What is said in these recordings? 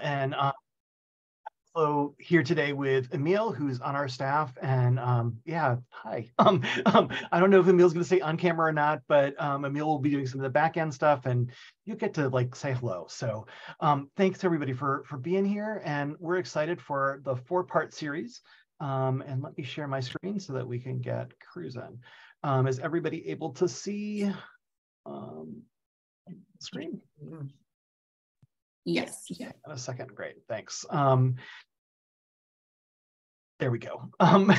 and um, so here today with Emil, who's on our staff, and um, yeah, hi. Um, um, I don't know if Emil's going to stay on camera or not, but um, Emil will be doing some of the back end stuff, and you get to like say hello. So um, thanks everybody for for being here, and we're excited for the four part series. Um, and let me share my screen so that we can get cruising. Is everybody able to see screen? Yes. Yeah, in a second. Great, thanks. Um, there we go. Um,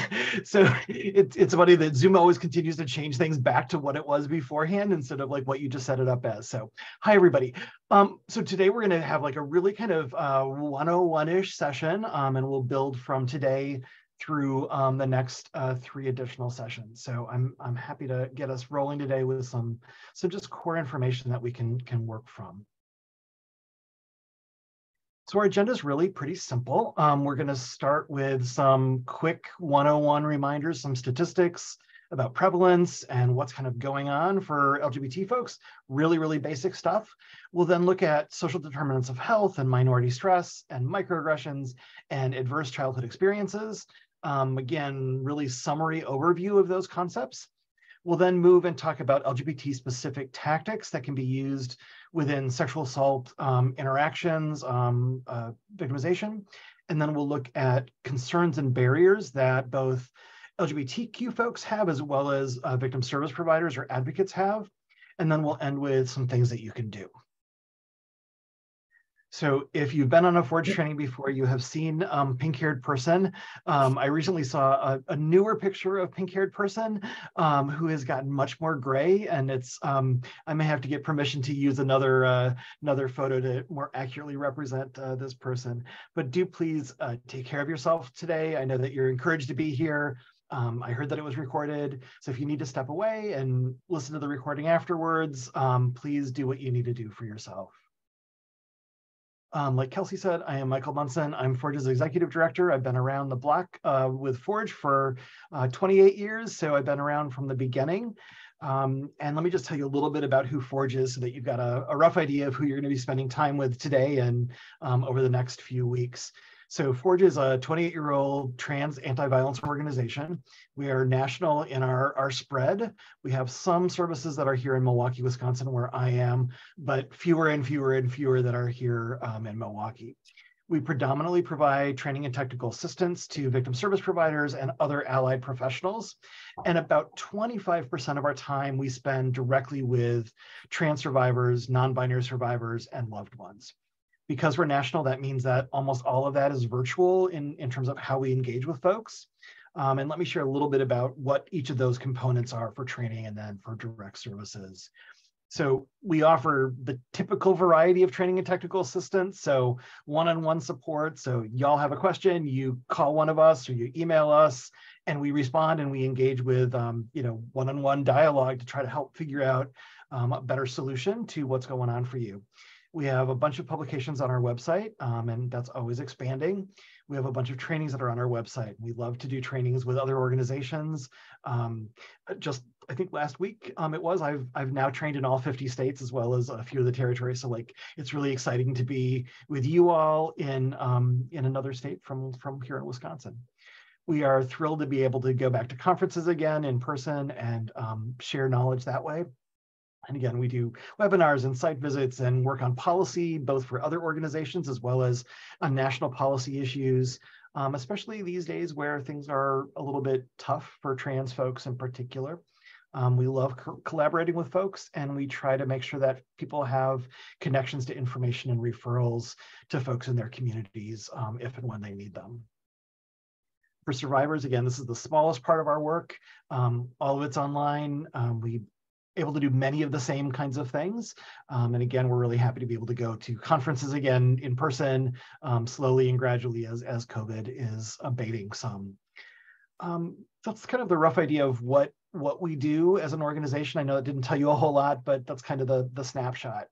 so it's it's funny that Zoom always continues to change things back to what it was beforehand instead of like what you just set it up as. So hi everybody. Um, so today we're going to have like a really kind of uh, 101-ish session, um, and we'll build from today through um, the next uh, three additional sessions. So I'm I'm happy to get us rolling today with some some just core information that we can can work from. So our agenda is really pretty simple. Um, we're going to start with some quick 101 reminders, some statistics about prevalence and what's kind of going on for LGBT folks, really, really basic stuff. We'll then look at social determinants of health and minority stress and microaggressions and adverse childhood experiences. Um, again, really summary overview of those concepts. We'll then move and talk about LGBT specific tactics that can be used within sexual assault um, interactions, um, uh, victimization. And then we'll look at concerns and barriers that both LGBTQ folks have, as well as uh, victim service providers or advocates have. And then we'll end with some things that you can do. So if you've been on a Forge training before, you have seen um, pink-haired person. Um, I recently saw a, a, newer picture of pink-haired person um, who has gotten much more gray, and it's um, I may have to get permission to use another uh, another photo to more accurately represent uh, this person. But do please uh, take care of yourself today. I know that you're encouraged to be here. Um, I heard that it was recorded. So if you need to step away and listen to the recording afterwards, um, please do what you need to do for yourself. Um, like Kelsey said, I am Michael Munson. I'm Forge's executive director. I've been around the block uh, with Forge for uh, 28 years, so I've been around from the beginning. Um, and let me just tell you a little bit about who Forge is so that you've got a, a rough idea of who you're going to be spending time with today and um, over the next few weeks. So Forge is a 28 year old trans anti-violence organization. We are national in our, our spread. We have some services that are here in Milwaukee, Wisconsin, where I am, but fewer and fewer and fewer that are here um, in Milwaukee. We predominantly provide training and technical assistance to victim service providers and other allied professionals. And about 25% of our time we spend directly with trans survivors, non-binary survivors, and loved ones because we're national, that means that almost all of that is virtual in, in terms of how we engage with folks. Um, and let me share a little bit about what each of those components are for training and then for direct services. So we offer the typical variety of training and technical assistance. So one-on-one support. So y'all have a question, you call one of us or you email us and we respond and we engage with, um, you know, one-on-one dialogue to try to help figure out um, a better solution to what's going on for you. We have a bunch of publications on our website, um, and that's always expanding. We have a bunch of trainings that are on our website. We love to do trainings with other organizations. Um, just, I think last week um, it was, I've, I've now trained in all 50 states as well as a few of the territories. So like, it's really exciting to be with you all in, um, in another state from, from here in Wisconsin. We are thrilled to be able to go back to conferences again in person and um, share knowledge that way. And again, we do webinars and site visits and work on policy, both for other organizations as well as on national policy issues, um, especially these days where things are a little bit tough for trans folks in particular. Um, we love co collaborating with folks and we try to make sure that people have connections to information and referrals to folks in their communities um, if and when they need them. For survivors, again, this is the smallest part of our work. Um, all of it's online. Um, we able to do many of the same kinds of things. Um, and again, we're really happy to be able to go to conferences again in person, um, slowly and gradually as, as COVID is abating some. Um, that's kind of the rough idea of what, what we do as an organization. I know it didn't tell you a whole lot, but that's kind of the, the snapshot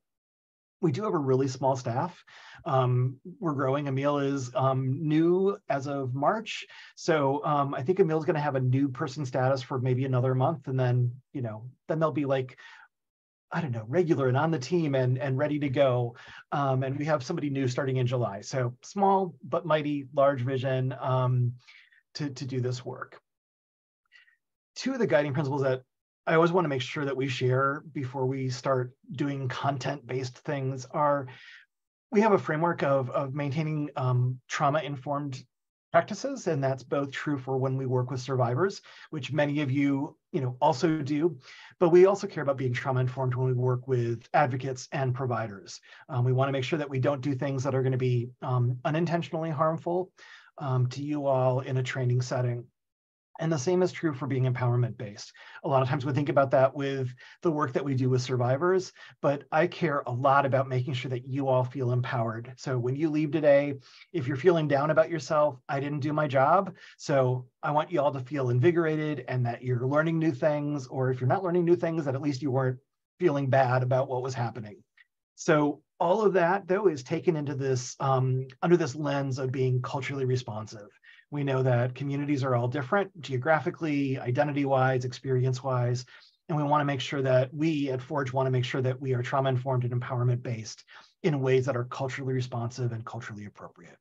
we do have a really small staff. Um, we're growing. Emil is um, new as of March. So um, I think Emil's going to have a new person status for maybe another month. And then, you know, then they'll be like I don't know, regular and on the team and, and ready to go. Um, and we have somebody new starting in July. So small but mighty, large vision um, to, to do this work. Two of the guiding principles that I always want to make sure that we share before we start doing content-based things are we have a framework of, of maintaining um, trauma-informed practices, and that's both true for when we work with survivors, which many of you, you know, also do. But we also care about being trauma informed when we work with advocates and providers. Um, we want to make sure that we don't do things that are going to be um, unintentionally harmful um, to you all in a training setting. And the same is true for being empowerment based. A lot of times we think about that with the work that we do with survivors, but I care a lot about making sure that you all feel empowered. So when you leave today, if you're feeling down about yourself, I didn't do my job. So I want you all to feel invigorated and that you're learning new things, or if you're not learning new things, that at least you weren't feeling bad about what was happening. So all of that though is taken into this um, under this lens of being culturally responsive. We know that communities are all different geographically, identity wise, experience wise. And we want to make sure that we at Forge want to make sure that we are trauma informed and empowerment based in ways that are culturally responsive and culturally appropriate.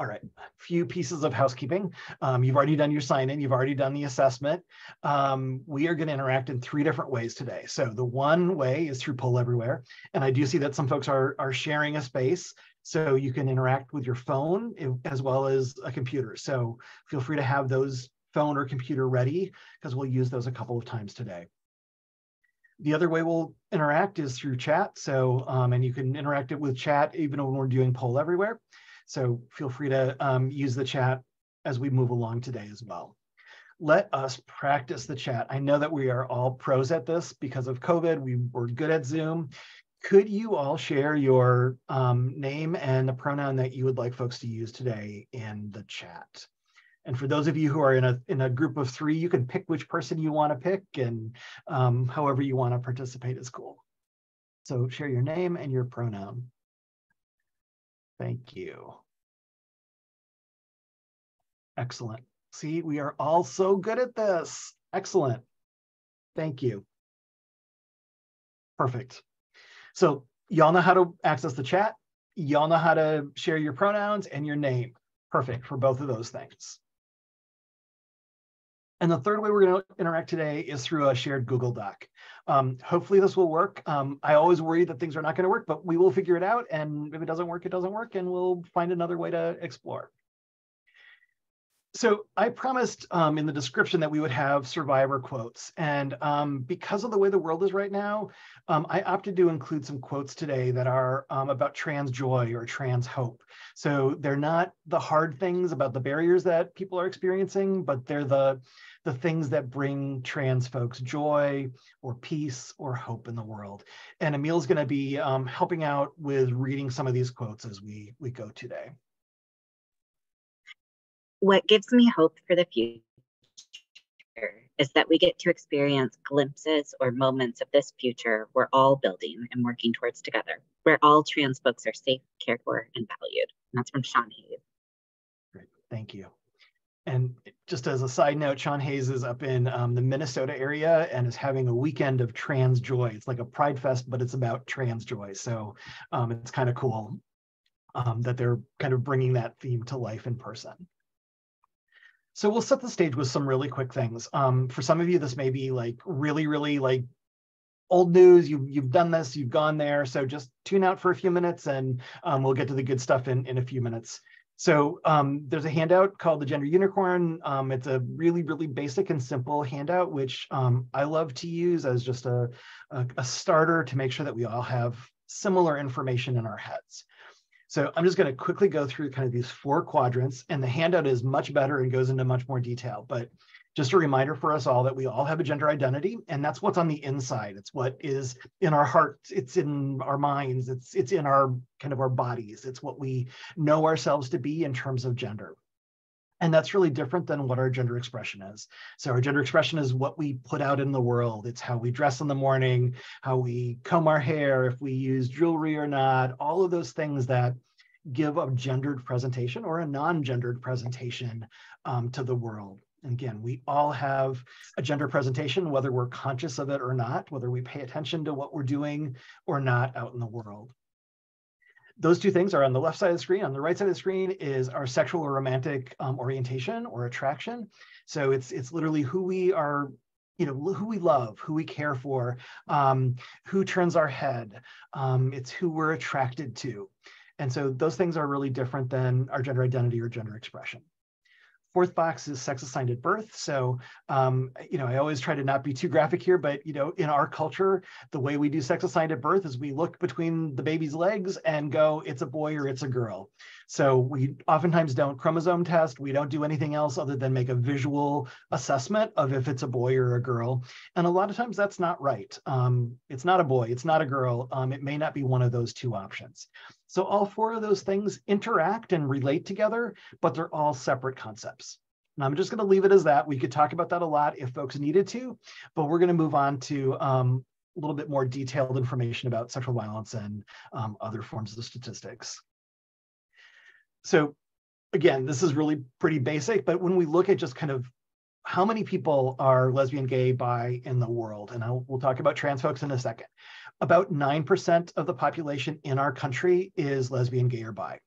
All right, a few pieces of housekeeping. Um, you've already done your sign in, you've already done the assessment. Um, we are going to interact in three different ways today. So the one way is through Poll Everywhere. And I do see that some folks are, are sharing a space. So you can interact with your phone as well as a computer. So feel free to have those phone or computer ready because we'll use those a couple of times today. The other way we'll interact is through chat. So, um, and you can interact it with chat even when we're doing poll everywhere. So feel free to um, use the chat as we move along today as well. Let us practice the chat. I know that we are all pros at this because of COVID. We were good at Zoom could you all share your um, name and the pronoun that you would like folks to use today in the chat? And for those of you who are in a in a group of three, you can pick which person you want to pick, and um, however you want to participate is cool. So share your name and your pronoun. Thank you. Excellent. See, we are all so good at this. Excellent. Thank you. Perfect. So y'all know how to access the chat. Y'all know how to share your pronouns and your name. Perfect for both of those things. And the third way we're going to interact today is through a shared Google Doc. Um, hopefully this will work. Um, I always worry that things are not going to work, but we will figure it out. And if it doesn't work, it doesn't work, and we'll find another way to explore. So I promised um, in the description that we would have survivor quotes. And um, because of the way the world is right now, um, I opted to include some quotes today that are um, about trans joy or trans hope. So they're not the hard things about the barriers that people are experiencing, but they're the, the things that bring trans folks joy or peace or hope in the world. And Emil's gonna be um, helping out with reading some of these quotes as we, we go today. What gives me hope for the future is that we get to experience glimpses or moments of this future we're all building and working towards together, where all trans folks are safe, cared for, and valued. And that's from Sean Hayes. Great, thank you. And just as a side note, Sean Hayes is up in um, the Minnesota area and is having a weekend of trans joy. It's like a Pride Fest, but it's about trans joy. So um, it's kind of cool um, that they're kind of bringing that theme to life in person. So we'll set the stage with some really quick things. Um, for some of you, this may be like really, really like old news. You, you've done this, you've gone there. So just tune out for a few minutes and um, we'll get to the good stuff in, in a few minutes. So um, there's a handout called the Gender Unicorn. Um, it's a really, really basic and simple handout, which um, I love to use as just a, a, a starter to make sure that we all have similar information in our heads. So I'm just going to quickly go through kind of these four quadrants and the handout is much better and goes into much more detail. But just a reminder for us all that we all have a gender identity and that's what's on the inside. It's what is in our hearts, it's in our minds, it's, it's in our kind of our bodies. It's what we know ourselves to be in terms of gender. And that's really different than what our gender expression is. So our gender expression is what we put out in the world. It's how we dress in the morning, how we comb our hair, if we use jewelry or not, all of those things that give a gendered presentation or a non-gendered presentation um, to the world. And again, we all have a gender presentation, whether we're conscious of it or not, whether we pay attention to what we're doing or not out in the world. Those two things are on the left side of the screen. On the right side of the screen is our sexual or romantic um, orientation or attraction. So it's it's literally who we are you know who we love who we care for um, who turns our head um, it's who we're attracted to and so those things are really different than our gender identity or gender expression Fourth box is sex assigned at birth. So, um, you know, I always try to not be too graphic here, but, you know, in our culture, the way we do sex assigned at birth is we look between the baby's legs and go, it's a boy or it's a girl. So we oftentimes don't chromosome test. We don't do anything else other than make a visual assessment of if it's a boy or a girl. And a lot of times that's not right. Um, it's not a boy, it's not a girl. Um, it may not be one of those two options. So all four of those things interact and relate together, but they're all separate concepts. And I'm just going to leave it as that. We could talk about that a lot if folks needed to, but we're going to move on to um, a little bit more detailed information about sexual violence and um, other forms of statistics. So again, this is really pretty basic, but when we look at just kind of how many people are lesbian, gay, bi in the world, and I'll, we'll talk about trans folks in a second about 9% of the population in our country is lesbian, gay, or bi.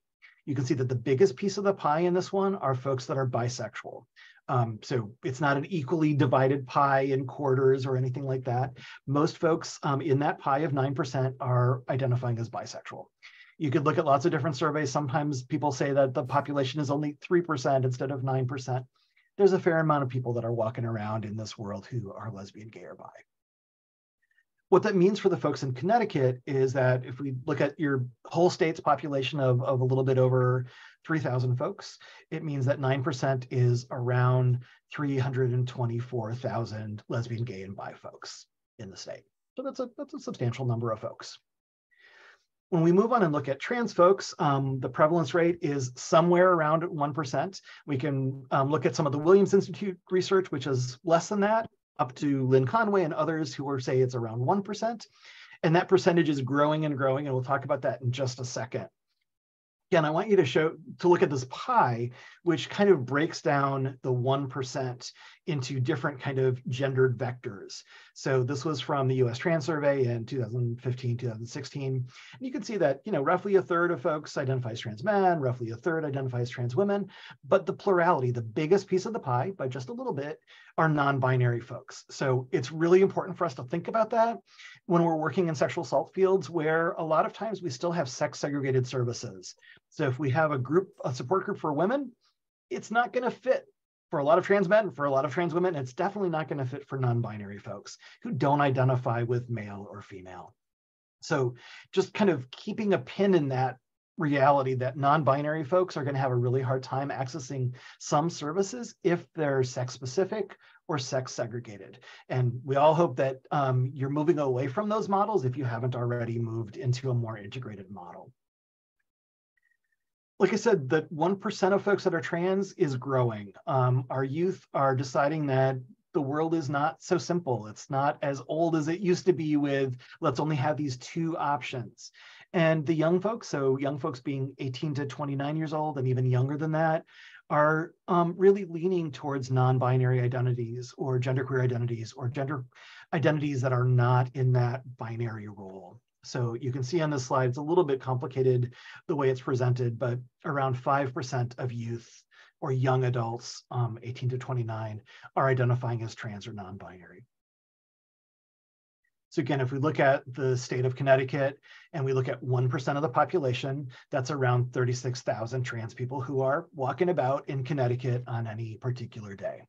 You can see that the biggest piece of the pie in this one are folks that are bisexual. Um, so it's not an equally divided pie in quarters or anything like that. Most folks um, in that pie of 9% are identifying as bisexual. You could look at lots of different surveys. Sometimes people say that the population is only 3% instead of 9%. There's a fair amount of people that are walking around in this world who are lesbian, gay, or bi. What that means for the folks in Connecticut is that if we look at your whole state's population of, of a little bit over 3,000 folks, it means that 9% is around 324,000 lesbian, gay, and bi folks in the state. So that's a, that's a substantial number of folks. When we move on and look at trans folks, um, the prevalence rate is somewhere around 1%. We can um, look at some of the Williams Institute research, which is less than that up to Lynn Conway and others who are say it's around 1%. And that percentage is growing and growing. And we'll talk about that in just a second. Again, I want you to show to look at this pie, which kind of breaks down the 1% into different kind of gendered vectors. So this was from the US Trans Survey in 2015, 2016. And you can see that, you know, roughly a third of folks identify as trans men, roughly a third identify as trans women, but the plurality, the biggest piece of the pie by just a little bit, are non-binary folks. So it's really important for us to think about that when we're working in sexual assault fields where a lot of times we still have sex segregated services. So if we have a group, a support group for women, it's not going to fit for a lot of trans men, and for a lot of trans women. It's definitely not going to fit for non-binary folks who don't identify with male or female. So just kind of keeping a pin in that reality that non-binary folks are going to have a really hard time accessing some services if they're sex specific or sex segregated. And we all hope that um, you're moving away from those models if you haven't already moved into a more integrated model like I said, the 1% of folks that are trans is growing. Um, our youth are deciding that the world is not so simple. It's not as old as it used to be with let's only have these two options. And the young folks, so young folks being 18 to 29 years old and even younger than that, are um, really leaning towards non-binary identities or genderqueer identities or gender identities that are not in that binary role. So you can see on this slide, it's a little bit complicated the way it's presented, but around 5% of youth or young adults, um, 18 to 29, are identifying as trans or non-binary. So again, if we look at the state of Connecticut and we look at 1% of the population, that's around 36,000 trans people who are walking about in Connecticut on any particular day.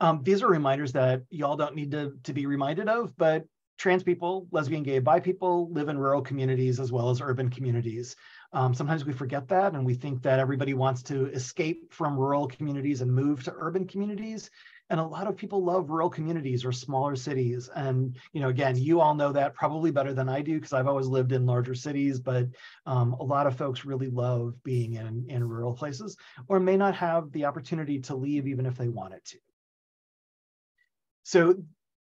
Um, these are reminders that y'all don't need to, to be reminded of, but trans people, lesbian, gay, bi people live in rural communities as well as urban communities. Um, sometimes we forget that and we think that everybody wants to escape from rural communities and move to urban communities. And a lot of people love rural communities or smaller cities. And, you know, again, you all know that probably better than I do because I've always lived in larger cities, but um, a lot of folks really love being in, in rural places or may not have the opportunity to leave even if they wanted to. So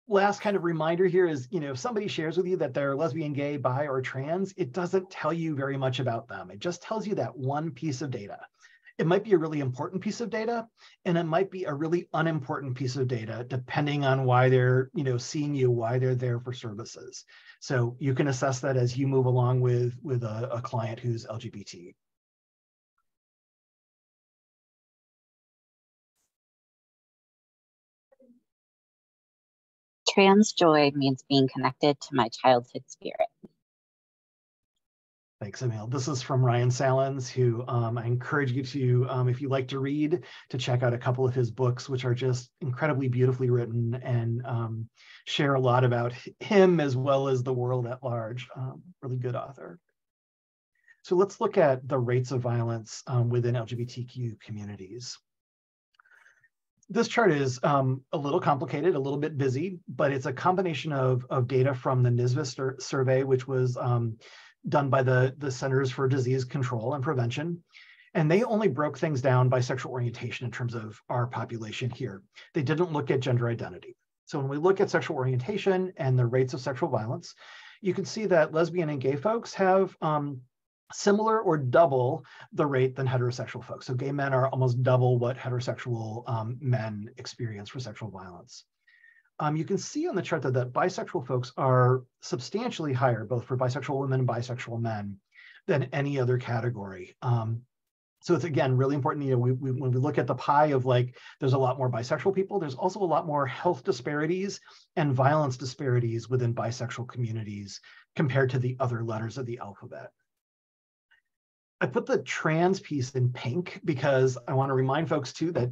last kind of reminder here is, you know, if somebody shares with you that they're lesbian, gay, bi, or trans, it doesn't tell you very much about them. It just tells you that one piece of data. It might be a really important piece of data and it might be a really unimportant piece of data depending on why they're you know seeing you why they're there for services. So you can assess that as you move along with with a, a client who's lgbt trans joy means being connected to my childhood spirit Thanks, Emil. This is from Ryan Sallans, who um, I encourage you to, um, if you like to read, to check out a couple of his books, which are just incredibly beautifully written and um, share a lot about him as well as the world at large. Um, really good author. So let's look at the rates of violence um, within LGBTQ communities. This chart is um, a little complicated, a little bit busy, but it's a combination of, of data from the NISVS survey, which was done by the, the Centers for Disease Control and Prevention. And they only broke things down by sexual orientation in terms of our population here. They didn't look at gender identity. So when we look at sexual orientation and the rates of sexual violence, you can see that lesbian and gay folks have um, similar or double the rate than heterosexual folks. So gay men are almost double what heterosexual um, men experience for sexual violence um, you can see on the chart that, that bisexual folks are substantially higher, both for bisexual women and bisexual men, than any other category. Um, so it's again really important. You know, we, we, when we look at the pie of like, there's a lot more bisexual people. There's also a lot more health disparities and violence disparities within bisexual communities compared to the other letters of the alphabet. I put the trans piece in pink because I want to remind folks too that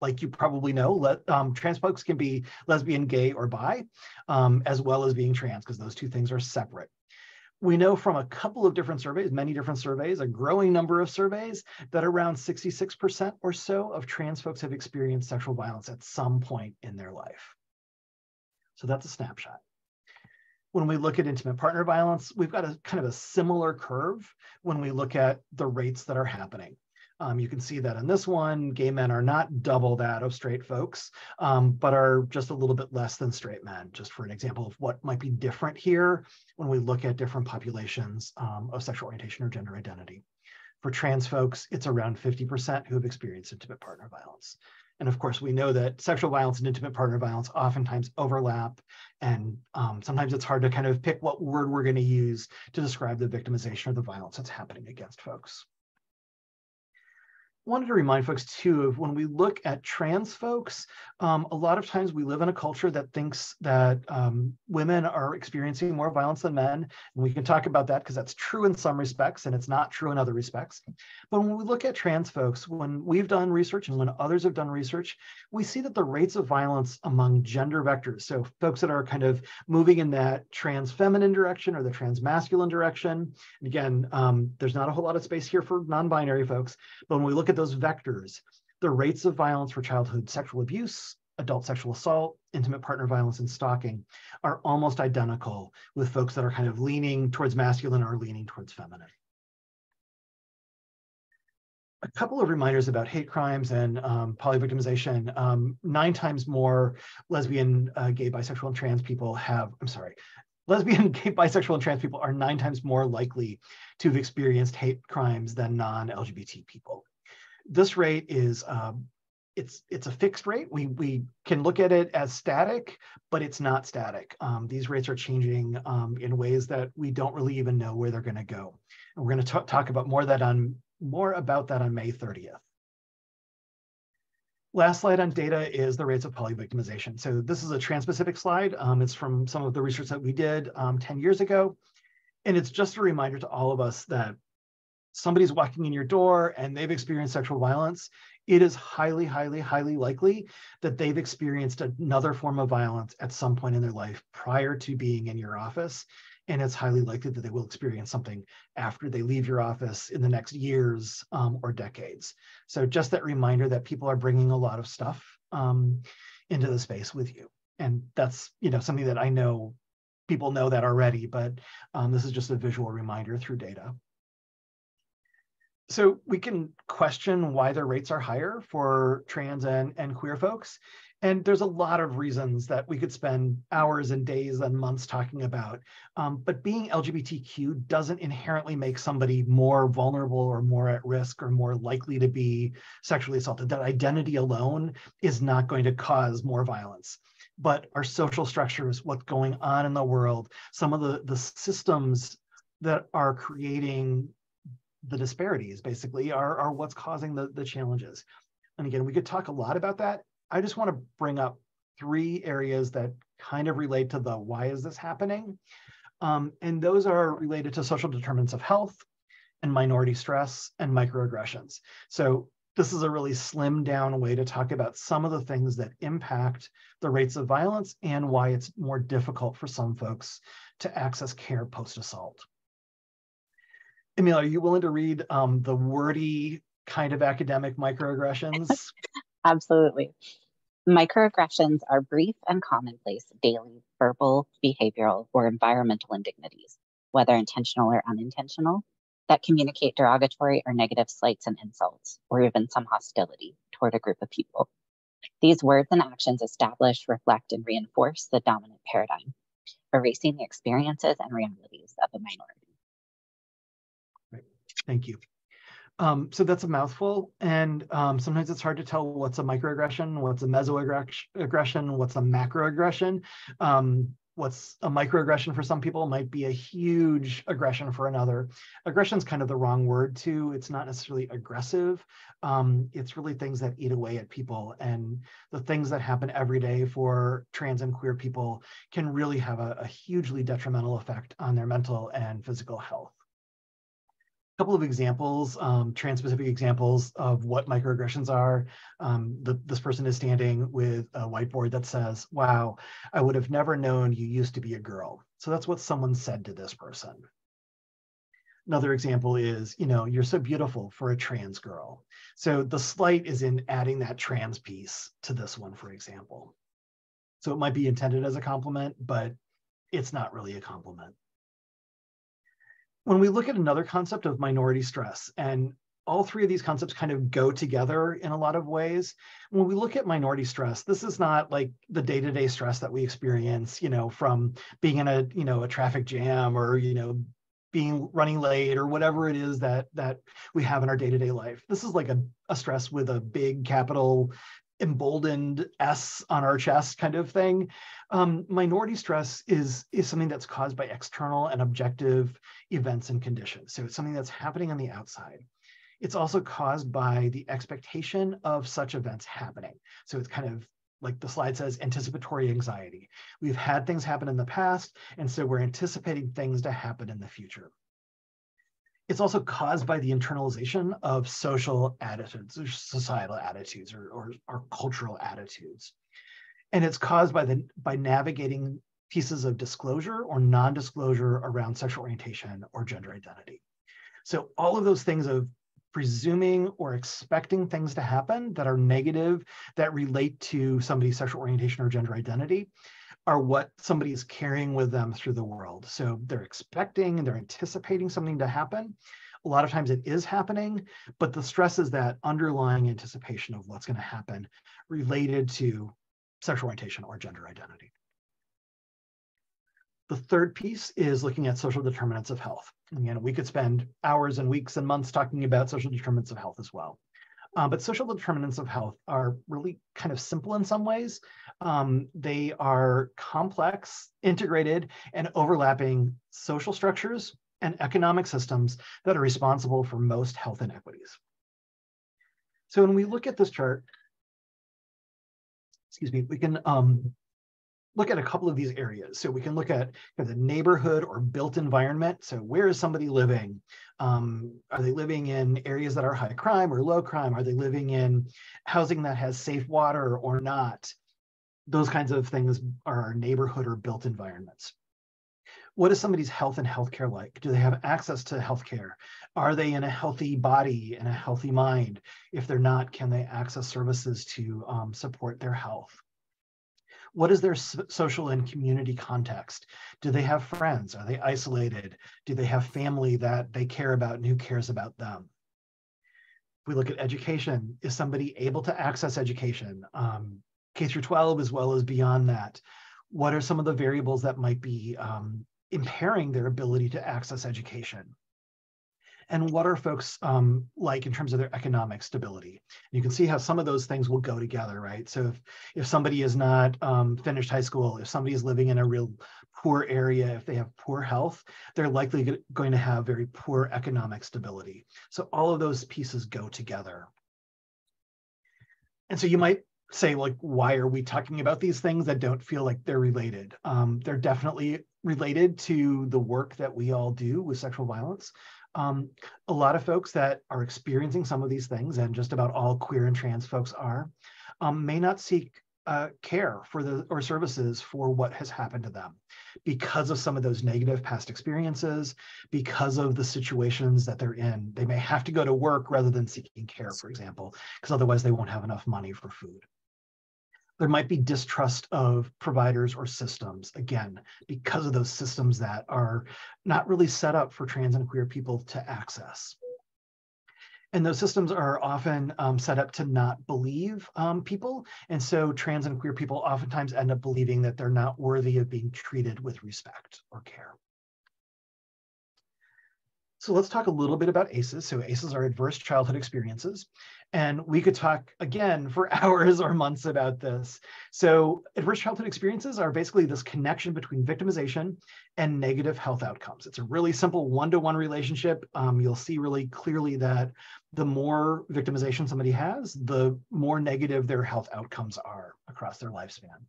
like you probably know, let, um, trans folks can be lesbian, gay, or bi, um, as well as being trans, because those two things are separate. We know from a couple of different surveys, many different surveys, a growing number of surveys, that around 66% or so of trans folks have experienced sexual violence at some point in their life. So that's a snapshot. When we look at intimate partner violence, we've got a kind of a similar curve when we look at the rates that are happening. Um, you can see that in this one, gay men are not double that of straight folks, um, but are just a little bit less than straight men, just for an example of what might be different here when we look at different populations um, of sexual orientation or gender identity. For trans folks, it's around 50% who have experienced intimate partner violence. And of course, we know that sexual violence and intimate partner violence oftentimes overlap. And um, sometimes it's hard to kind of pick what word we're going to use to describe the victimization or the violence that's happening against folks wanted to remind folks too of when we look at trans folks, um, a lot of times we live in a culture that thinks that um, women are experiencing more violence than men. And we can talk about that because that's true in some respects and it's not true in other respects. But when we look at trans folks, when we've done research and when others have done research, we see that the rates of violence among gender vectors, so folks that are kind of moving in that trans feminine direction or the trans masculine direction, and again, um, there's not a whole lot of space here for non-binary folks, but when we look at those vectors, the rates of violence for childhood sexual abuse, adult sexual assault, intimate partner violence, and stalking are almost identical with folks that are kind of leaning towards masculine or leaning towards feminine. A couple of reminders about hate crimes and um, polyvictimization. Um, nine times more lesbian, uh, gay, bisexual, and trans people have, I'm sorry, lesbian, gay, bisexual, and trans people are nine times more likely to have experienced hate crimes than non-LGBT people this rate is um, it's it's a fixed rate. We we can look at it as static, but it's not static. Um, these rates are changing um, in ways that we don't really even know where they're going to go. And we're going to talk about more that on more about that on May 30th. Last slide on data is the rates of polyvictimization. So this is a trans-specific slide. Um, it's from some of the research that we did um, 10 years ago. And it's just a reminder to all of us that somebody's walking in your door and they've experienced sexual violence, it is highly, highly, highly likely that they've experienced another form of violence at some point in their life prior to being in your office. And it's highly likely that they will experience something after they leave your office in the next years um, or decades. So just that reminder that people are bringing a lot of stuff um, into the space with you. And that's you know something that I know people know that already, but um, this is just a visual reminder through data so we can question why their rates are higher for trans and, and queer folks. And there's a lot of reasons that we could spend hours and days and months talking about. Um, but being LGBTQ doesn't inherently make somebody more vulnerable or more at risk or more likely to be sexually assaulted. That identity alone is not going to cause more violence. But our social structures, what's going on in the world, some of the, the systems that are creating the disparities basically are, are what's causing the, the challenges. And again, we could talk a lot about that. I just want to bring up three areas that kind of relate to the why is this happening? Um, and those are related to social determinants of health and minority stress and microaggressions. So this is a really slim down way to talk about some of the things that impact the rates of violence and why it's more difficult for some folks to access care post-assault. Emil, are you willing to read um, the wordy kind of academic microaggressions? Absolutely. Microaggressions are brief and commonplace daily verbal, behavioral, or environmental indignities, whether intentional or unintentional, that communicate derogatory or negative slights and insults, or even some hostility toward a group of people. These words and actions establish, reflect, and reinforce the dominant paradigm, erasing the experiences and realities of a minority. Thank you. Um, so that's a mouthful, and um, sometimes it's hard to tell what's a microaggression, what's a mesoaggression, what's a macroaggression. Um, what's a microaggression for some people might be a huge aggression for another. Aggression is kind of the wrong word too. It's not necessarily aggressive. Um, it's really things that eat away at people, and the things that happen every day for trans and queer people can really have a, a hugely detrimental effect on their mental and physical health couple of examples, um, trans-specific examples of what microaggressions are. Um, the, this person is standing with a whiteboard that says, wow, I would have never known you used to be a girl. So that's what someone said to this person. Another example is, you know, you're so beautiful for a trans girl. So the slight is in adding that trans piece to this one, for example. So it might be intended as a compliment, but it's not really a compliment when we look at another concept of minority stress, and all three of these concepts kind of go together in a lot of ways. When we look at minority stress, this is not like the day-to-day stress that we experience, you know, from being in a, you know, a traffic jam or, you know, being running late or whatever it is that that we have in our day-to-day life. This is like a, a stress with a big capital emboldened S on our chest kind of thing. Um, minority stress is, is something that's caused by external and objective events and conditions. So it's something that's happening on the outside. It's also caused by the expectation of such events happening. So it's kind of like the slide says, anticipatory anxiety. We've had things happen in the past, and so we're anticipating things to happen in the future. It's also caused by the internalization of social attitudes, or societal attitudes, or, or, or cultural attitudes. And it's caused by the by navigating pieces of disclosure or non-disclosure around sexual orientation or gender identity. So all of those things of presuming or expecting things to happen that are negative that relate to somebody's sexual orientation or gender identity are what somebody is carrying with them through the world. So they're expecting, and they're anticipating something to happen. A lot of times it is happening, but the stress is that underlying anticipation of what's going to happen related to sexual orientation or gender identity. The third piece is looking at social determinants of health. Again, we could spend hours and weeks and months talking about social determinants of health as well. Uh, but social determinants of health are really kind of simple in some ways. Um, they are complex, integrated, and overlapping social structures and economic systems that are responsible for most health inequities. So when we look at this chart, excuse me, we can um, look at a couple of these areas. So we can look at the neighborhood or built environment. So where is somebody living? Um, are they living in areas that are high crime or low crime? Are they living in housing that has safe water or not? Those kinds of things are our neighborhood or built environments. What is somebody's health and healthcare like? Do they have access to healthcare? Are they in a healthy body and a healthy mind? If they're not, can they access services to um, support their health? What is their social and community context? Do they have friends? Are they isolated? Do they have family that they care about and who cares about them? We look at education, is somebody able to access education? Um, K through 12 as well as beyond that. What are some of the variables that might be um, impairing their ability to access education? And what are folks um, like in terms of their economic stability. You can see how some of those things will go together, right? So if, if somebody is not um, finished high school, if somebody is living in a real poor area, if they have poor health, they're likely going to have very poor economic stability. So all of those pieces go together. And so you might say like why are we talking about these things that don't feel like they're related um, they're definitely related to the work that we all do with sexual violence um, a lot of folks that are experiencing some of these things, and just about all queer and trans folks are, um, may not seek uh, care for the or services for what has happened to them because of some of those negative past experiences, because of the situations that they're in. They may have to go to work rather than seeking care, for example, because otherwise they won't have enough money for food there might be distrust of providers or systems, again, because of those systems that are not really set up for trans and queer people to access. And those systems are often um, set up to not believe um, people. And so trans and queer people oftentimes end up believing that they're not worthy of being treated with respect or care. So let's talk a little bit about ACEs. So ACEs are adverse childhood experiences. And we could talk again for hours or months about this. So adverse childhood experiences are basically this connection between victimization and negative health outcomes. It's a really simple one-to-one relationship. Um, you'll see really clearly that the more victimization somebody has, the more negative their health outcomes are across their lifespan.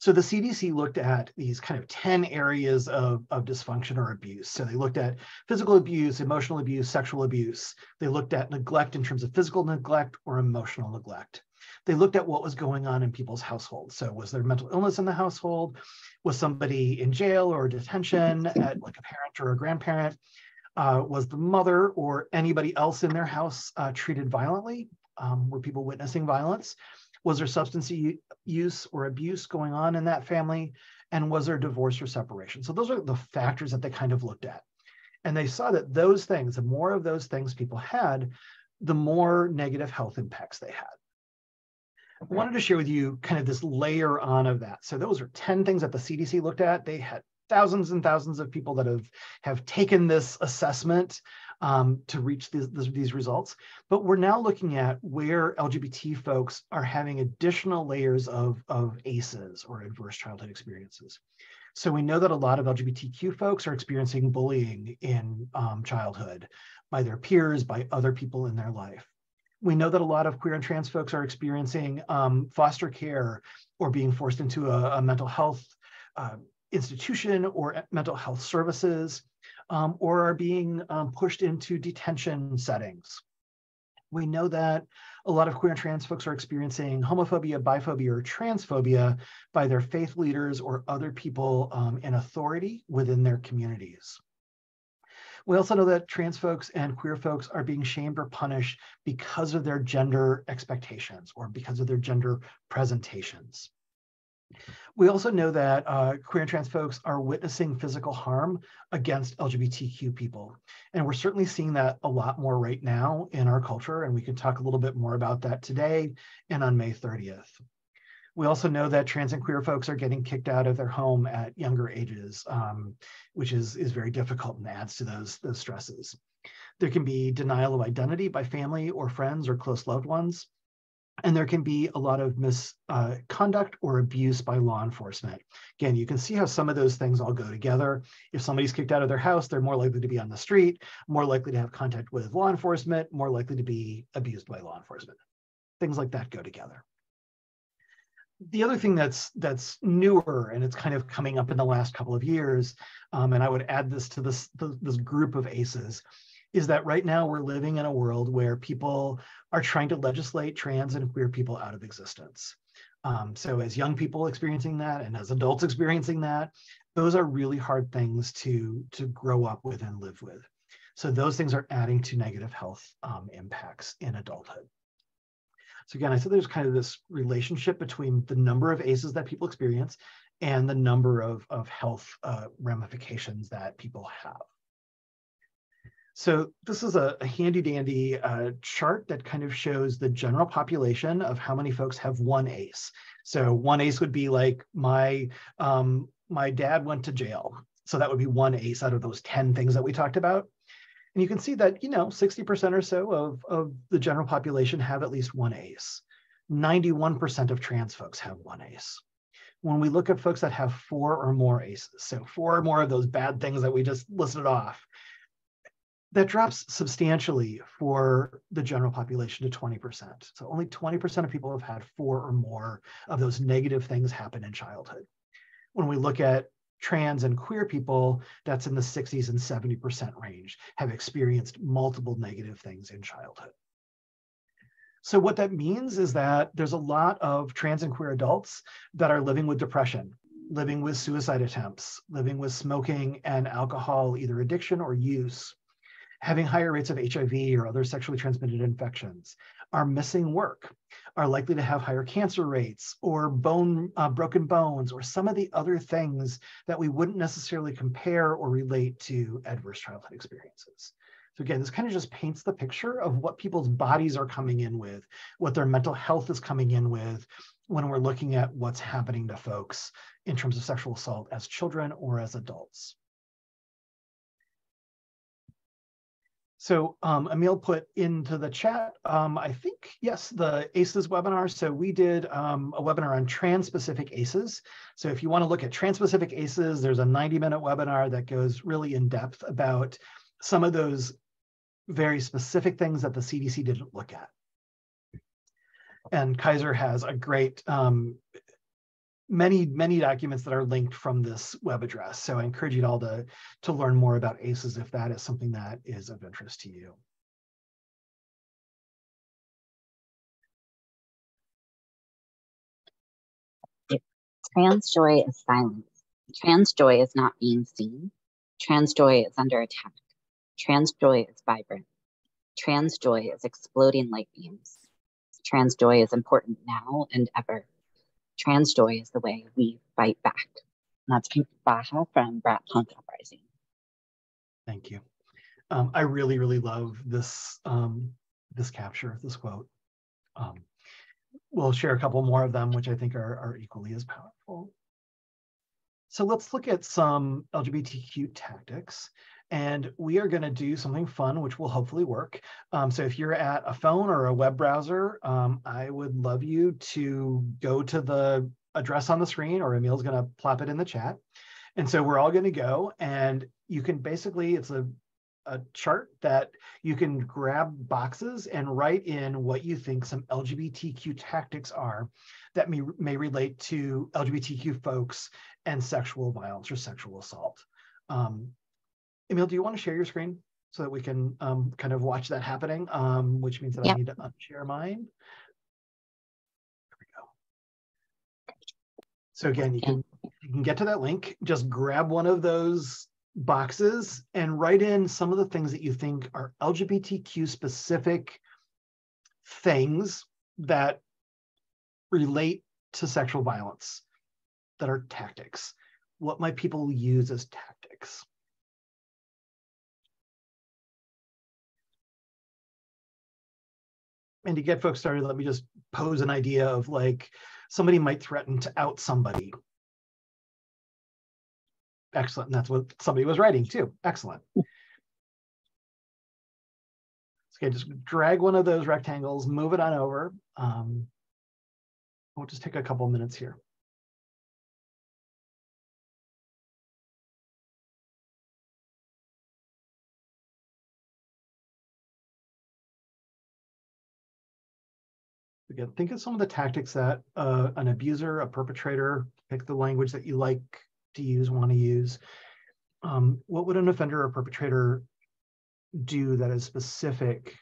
So the CDC looked at these kind of 10 areas of, of dysfunction or abuse. So they looked at physical abuse, emotional abuse, sexual abuse. They looked at neglect in terms of physical neglect or emotional neglect. They looked at what was going on in people's households. So was there mental illness in the household? Was somebody in jail or detention at like a parent or a grandparent? Uh, was the mother or anybody else in their house uh, treated violently? Um, were people witnessing violence? Was there substance use or abuse going on in that family? And was there divorce or separation? So those are the factors that they kind of looked at. And they saw that those things, the more of those things people had, the more negative health impacts they had. I wanted to share with you kind of this layer on of that. So those are 10 things that the CDC looked at. They had thousands and thousands of people that have have taken this assessment um, to reach these, these results. But we're now looking at where LGBT folks are having additional layers of, of ACEs or adverse childhood experiences. So we know that a lot of LGBTQ folks are experiencing bullying in um, childhood by their peers, by other people in their life. We know that a lot of queer and trans folks are experiencing um, foster care or being forced into a, a mental health uh, institution or mental health services um, or are being um, pushed into detention settings. We know that a lot of queer and trans folks are experiencing homophobia, biphobia, or transphobia by their faith leaders or other people um, in authority within their communities. We also know that trans folks and queer folks are being shamed or punished because of their gender expectations or because of their gender presentations. We also know that uh, queer and trans folks are witnessing physical harm against LGBTQ people. And we're certainly seeing that a lot more right now in our culture. And we can talk a little bit more about that today and on May 30th. We also know that trans and queer folks are getting kicked out of their home at younger ages, um, which is, is very difficult and adds to those, those stresses. There can be denial of identity by family or friends or close loved ones and there can be a lot of misconduct uh, or abuse by law enforcement. Again, you can see how some of those things all go together. If somebody's kicked out of their house, they're more likely to be on the street, more likely to have contact with law enforcement, more likely to be abused by law enforcement. Things like that go together. The other thing that's that's newer and it's kind of coming up in the last couple of years, um, and I would add this to this this group of ACEs, is that right now we're living in a world where people are trying to legislate trans and queer people out of existence. Um, so as young people experiencing that and as adults experiencing that, those are really hard things to, to grow up with and live with. So those things are adding to negative health um, impacts in adulthood. So again, I said there's kind of this relationship between the number of ACEs that people experience and the number of, of health uh, ramifications that people have. So this is a, handy dandy uh, chart that kind of shows the general population of how many folks have one ACE. So one ACE would be like my um, my dad went to jail. So that would be one ACE out of those 10 things that we talked about. And you can see that, you know, 60% or so of, of the general population have at least one ACE. 91% of trans folks have one ACE. When we look at folks that have four or more ACEs, so four or more of those bad things that we just listed off, that drops substantially for the general population to 20%. So only 20% of people have had four or more of those negative things happen in childhood. When we look at trans and queer people, that's in the 60s and 70% range, have experienced multiple negative things in childhood. So what that means is that there's a lot of trans and queer adults that are living with depression, living with suicide attempts, living with smoking and alcohol, either addiction or use, having higher rates of HIV or other sexually transmitted infections, are missing work, are likely to have higher cancer rates or bone uh, broken bones or some of the other things that we wouldn't necessarily compare or relate to adverse childhood experiences. So again, this kind of just paints the picture of what people's bodies are coming in with, what their mental health is coming in with when we're looking at what's happening to folks in terms of sexual assault as children or as adults. So um, Emil put into the chat, um, I think, yes, the ACEs webinar. So we did um, a webinar on trans-specific ACEs. So if you want to look at trans-specific ACEs, there's a 90-minute webinar that goes really in depth about some of those very specific things that the CDC didn't look at. And Kaiser has a great um, many, many documents that are linked from this web address. So I encourage you all to, to learn more about ACEs if that is something that is of interest to you. Trans joy is silence. Trans joy is not being seen. Trans joy is under attack. Trans joy is vibrant. Trans joy is exploding light beams. Trans joy is important now and ever trans joy is the way we fight back. And that's Pink Baja from Brat Punk Uprising. Thank you. Um, I really, really love this um, this capture, of this quote. Um, we'll share a couple more of them, which I think are, are equally as powerful. So let's look at some LGBTQ tactics. And we are going to do something fun, which will hopefully work. Um, so if you're at a phone or a web browser, um, I would love you to go to the address on the screen, or Emil's going to plop it in the chat. And so we're all going to go, and you can basically, it's a, a chart that you can grab boxes and write in what you think some LGBTQ tactics are that may, may relate to LGBTQ folks and sexual violence or sexual assault. Um, Emil, do you want to share your screen so that we can um, kind of watch that happening, um, which means that yep. I need to unshare mine. There we go. So again, you can, you can get to that link, just grab one of those boxes and write in some of the things that you think are LGBTQ specific things that relate to sexual violence that are tactics. What might people use as tactics? And to get folks started, let me just pose an idea of like somebody might threaten to out somebody. Excellent. And that's what somebody was writing too. Excellent. Okay, just drag one of those rectangles, move it on over. Um, we'll just take a couple minutes here. Again, think of some of the tactics that uh, an abuser, a perpetrator, pick the language that you like to use, want to use. Um, what would an offender or perpetrator do that is specific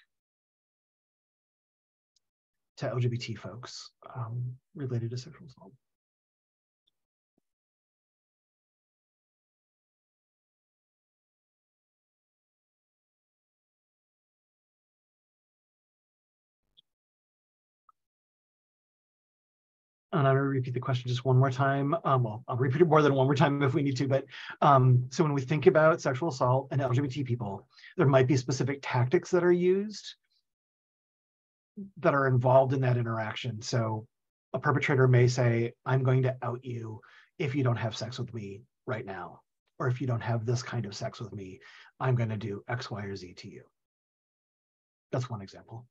to LGBT folks um, related to sexual assault? And I'm going to repeat the question just one more time. Um, well, I'll repeat it more than one more time if we need to. But um, so when we think about sexual assault and LGBT people, there might be specific tactics that are used that are involved in that interaction. So a perpetrator may say, I'm going to out you if you don't have sex with me right now, or if you don't have this kind of sex with me, I'm going to do X, Y, or Z to you. That's one example.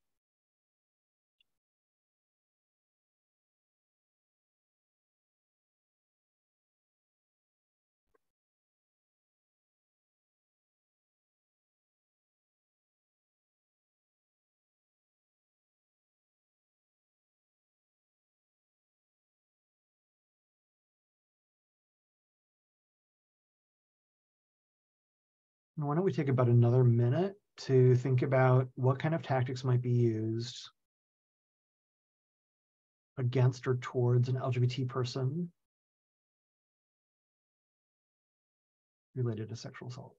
Why don't we take about another minute to think about what kind of tactics might be used against or towards an LGBT person related to sexual assault.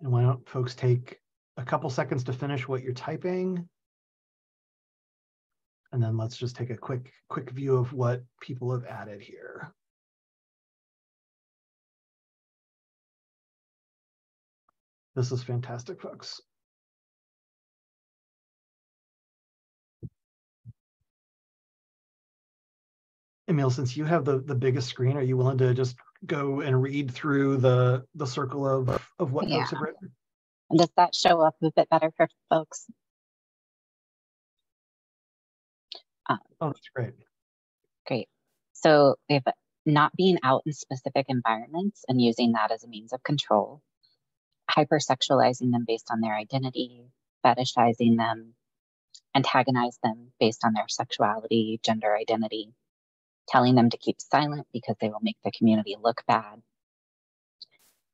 And why don't folks take a couple seconds to finish what you're typing? And then let's just take a quick, quick view of what people have added here. This is fantastic, folks. Emil, since you have the, the biggest screen, are you willing to just go and read through the the circle of of what yeah. folks have written? And does that show up a bit better for folks? Um, oh, that's great. Great. So we have not being out in specific environments and using that as a means of control, hypersexualizing them based on their identity, fetishizing them, antagonize them based on their sexuality, gender identity, telling them to keep silent because they will make the community look bad,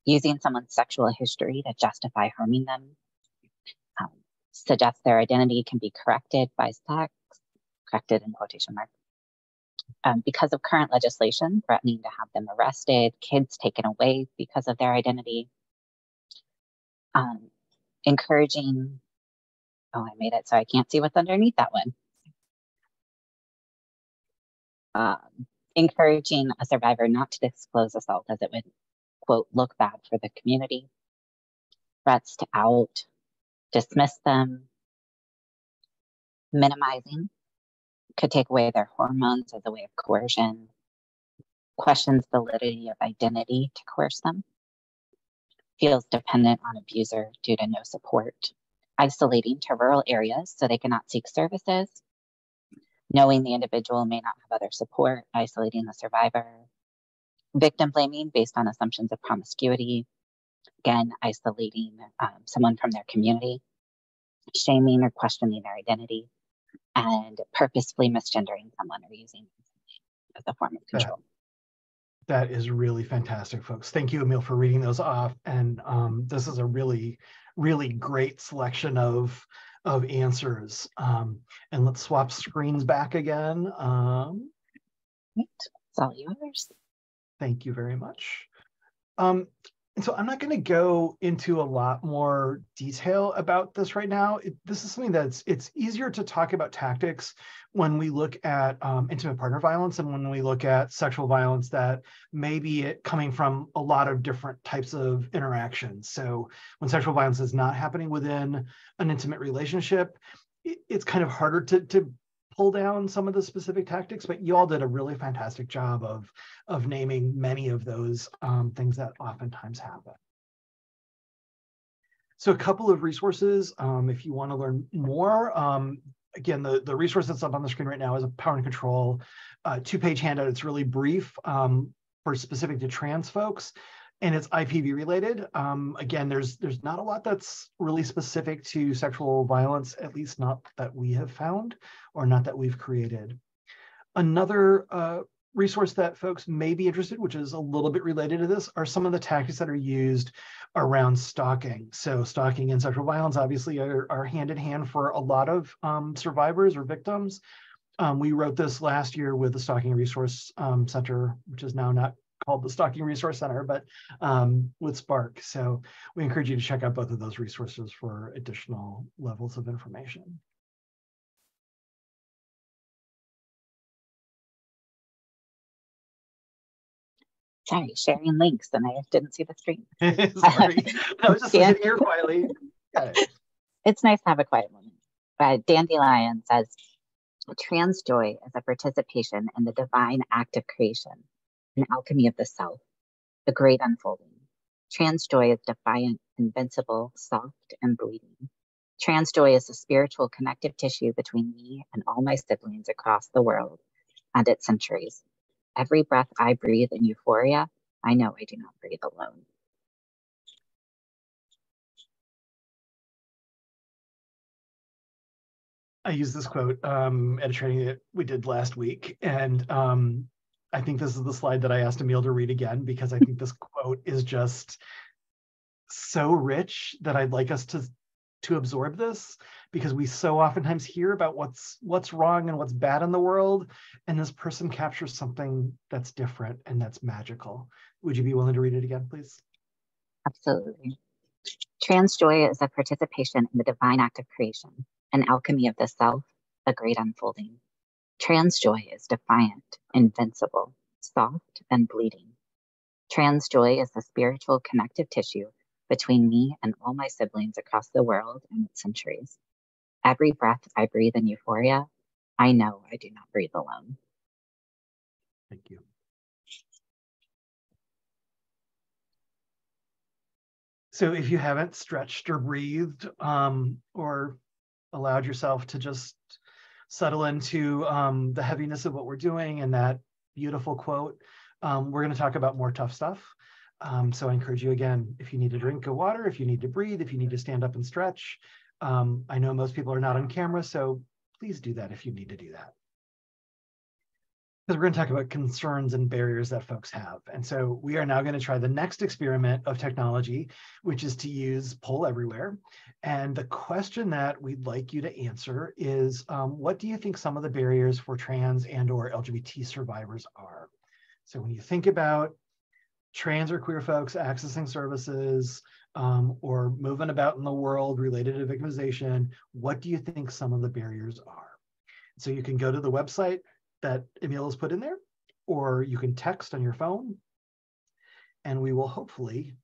using someone's sexual history to justify harming them, um, suggests their identity can be corrected by sex, corrected in quotation marks. Um, because of current legislation threatening to have them arrested, kids taken away because of their identity, um, encouraging, oh, I made it so I can't see what's underneath that one um, encouraging a survivor not to disclose assault as it would, quote, look bad for the community, threats to out, dismiss them, minimizing could take away their hormones as a way of coercion, questions validity of identity to coerce them, feels dependent on abuser due to no support, isolating to rural areas so they cannot seek services, knowing the individual may not have other support, isolating the survivor, victim blaming based on assumptions of promiscuity, again, isolating um, someone from their community, shaming or questioning their identity, and purposefully misgendering someone or using as a form of control. That, that is really fantastic, folks. Thank you, Emil, for reading those off. And um, this is a really, really great selection of of answers. Um, and let's swap screens back again. Um, it's all yours. Thank you very much. Um, and so I'm not going to go into a lot more detail about this right now. It, this is something that's it's easier to talk about tactics when we look at um, intimate partner violence and when we look at sexual violence that may be coming from a lot of different types of interactions. So when sexual violence is not happening within an intimate relationship, it, it's kind of harder to, to pull down some of the specific tactics, but you all did a really fantastic job of, of naming many of those um, things that oftentimes happen. So a couple of resources, um, if you want to learn more, um, again, the, the resource that's up on the screen right now is a power and control uh, two-page handout. It's really brief um, for specific to trans folks and it's IPV related. Um, again, there's there's not a lot that's really specific to sexual violence, at least not that we have found or not that we've created. Another uh, resource that folks may be interested, which is a little bit related to this, are some of the tactics that are used around stalking. So stalking and sexual violence obviously are, are hand in hand for a lot of um, survivors or victims. Um, we wrote this last year with the Stalking Resource um, Center, which is now not called the Stalking Resource Center, but um, with SPARC. So we encourage you to check out both of those resources for additional levels of information. Sorry, sharing links and I didn't see the screen. Sorry, I was just sitting here quietly. It's nice to have a quiet moment. But Dandelion says, trans joy is a participation in the divine act of creation, an alchemy of the self, the great unfolding. Trans joy is defiant, invincible, soft, and bleeding. Trans joy is the spiritual connective tissue between me and all my siblings across the world and its centuries. Every breath I breathe in euphoria, I know I do not breathe alone. I use this quote um, at a training that we did last week, and um, I think this is the slide that I asked Emil to read again because I think this quote is just so rich that I'd like us to to absorb this because we so oftentimes hear about what's what's wrong and what's bad in the world and this person captures something that's different and that's magical. Would you be willing to read it again please? Absolutely. Trans joy is a participation in the divine act of creation an alchemy of the self a great unfolding trans joy is defiant invincible soft and bleeding trans joy is the spiritual connective tissue between me and all my siblings across the world and its centuries. Every breath I breathe in euphoria, I know I do not breathe alone. Thank you. So if you haven't stretched or breathed um, or allowed yourself to just settle into um, the heaviness of what we're doing and that beautiful quote, um, we're going to talk about more tough stuff. Um, so I encourage you again, if you need a drink of water, if you need to breathe, if you need to stand up and stretch. Um, I know most people are not on camera, so please do that if you need to do that. Because we're going to talk about concerns and barriers that folks have. And so we are now going to try the next experiment of technology, which is to use Poll Everywhere. And the question that we'd like you to answer is, um, what do you think some of the barriers for trans and or LGBT survivors are? So when you think about trans or queer folks accessing services um, or moving about in the world related to victimization, what do you think some of the barriers are? So you can go to the website that Emil has put in there, or you can text on your phone, and we will hopefully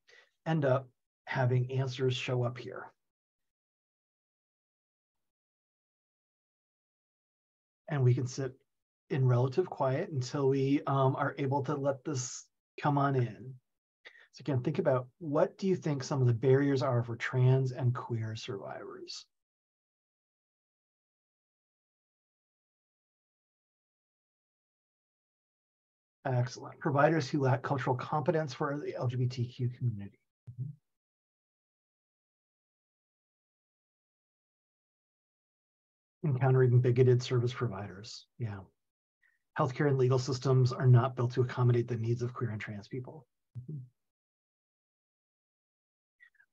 end up having answers show up here. And we can sit in relative quiet until we um, are able to let this come on in. So again, think about what do you think some of the barriers are for trans and queer survivors? Excellent. Providers who lack cultural competence for the LGBTQ community. Mm -hmm. Encountering bigoted service providers. Yeah healthcare and legal systems are not built to accommodate the needs of queer and trans people. Mm-hmm.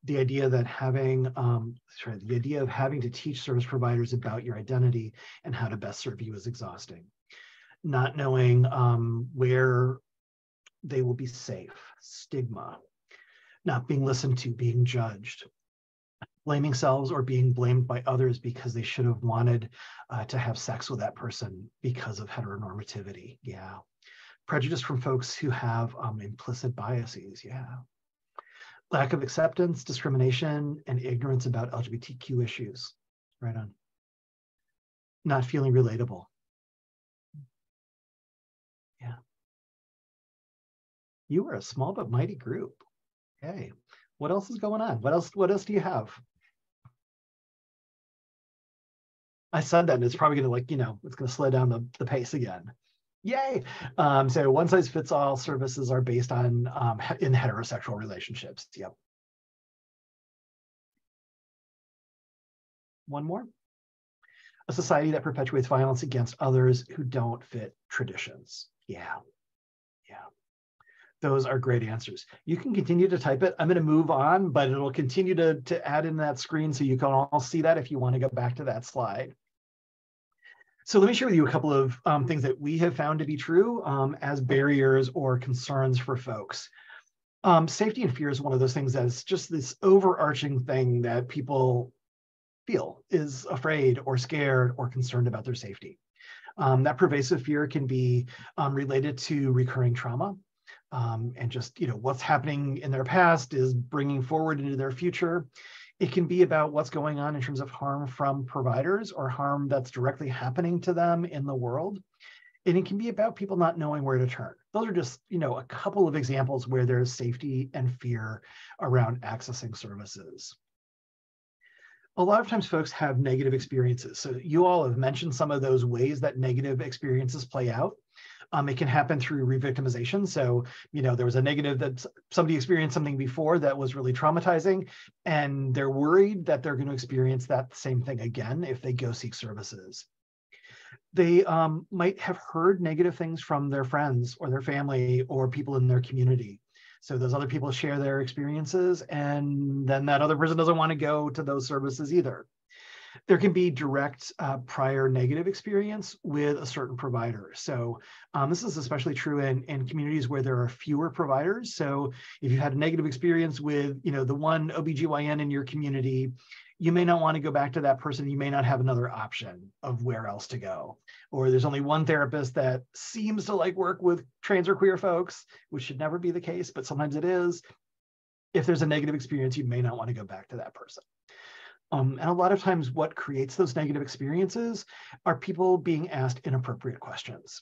The idea that having, um, sorry, the idea of having to teach service providers about your identity and how to best serve you is exhausting. Not knowing um, where they will be safe, stigma, not being listened to, being judged, blaming selves or being blamed by others because they should have wanted uh, to have sex with that person because of heteronormativity. Yeah. Prejudice from folks who have um, implicit biases. Yeah. Lack of acceptance, discrimination, and ignorance about LGBTQ issues. Right on. Not feeling relatable. You are a small but mighty group. Okay. What else is going on? What else? What else do you have? I said that, and it's probably going to like, you know, it's going to slow down the, the pace again. Yay. Um, so one size fits all services are based on um, in heterosexual relationships. Yep. One more. a society that perpetuates violence against others who don't fit traditions. Yeah, yeah. Those are great answers. You can continue to type it. I'm going to move on, but it'll continue to, to add in that screen so you can all see that if you want to go back to that slide. So let me share with you a couple of um, things that we have found to be true um, as barriers or concerns for folks. Um, safety and fear is one of those things that's just this overarching thing that people feel is afraid or scared or concerned about their safety. Um, that pervasive fear can be um, related to recurring trauma um, and just you know what's happening in their past is bringing forward into their future. It can be about what's going on in terms of harm from providers or harm that's directly happening to them in the world and it can be about people not knowing where to turn. Those are just, you know, a couple of examples where there's safety and fear around accessing services. A lot of times folks have negative experiences. So you all have mentioned some of those ways that negative experiences play out. Um, it can happen through re-victimization. So, you know, there was a negative that somebody experienced something before that was really traumatizing, and they're worried that they're going to experience that same thing again if they go seek services they um, might have heard negative things from their friends or their family or people in their community. So those other people share their experiences, and then that other person doesn't want to go to those services either. There can be direct uh, prior negative experience with a certain provider. So um, this is especially true in, in communities where there are fewer providers. So if you had a negative experience with, you know, the one OBGYN in your community, you may not want to go back to that person. You may not have another option of where else to go. Or there's only one therapist that seems to like work with trans or queer folks, which should never be the case, but sometimes it is. If there's a negative experience, you may not want to go back to that person. Um, and a lot of times, what creates those negative experiences are people being asked inappropriate questions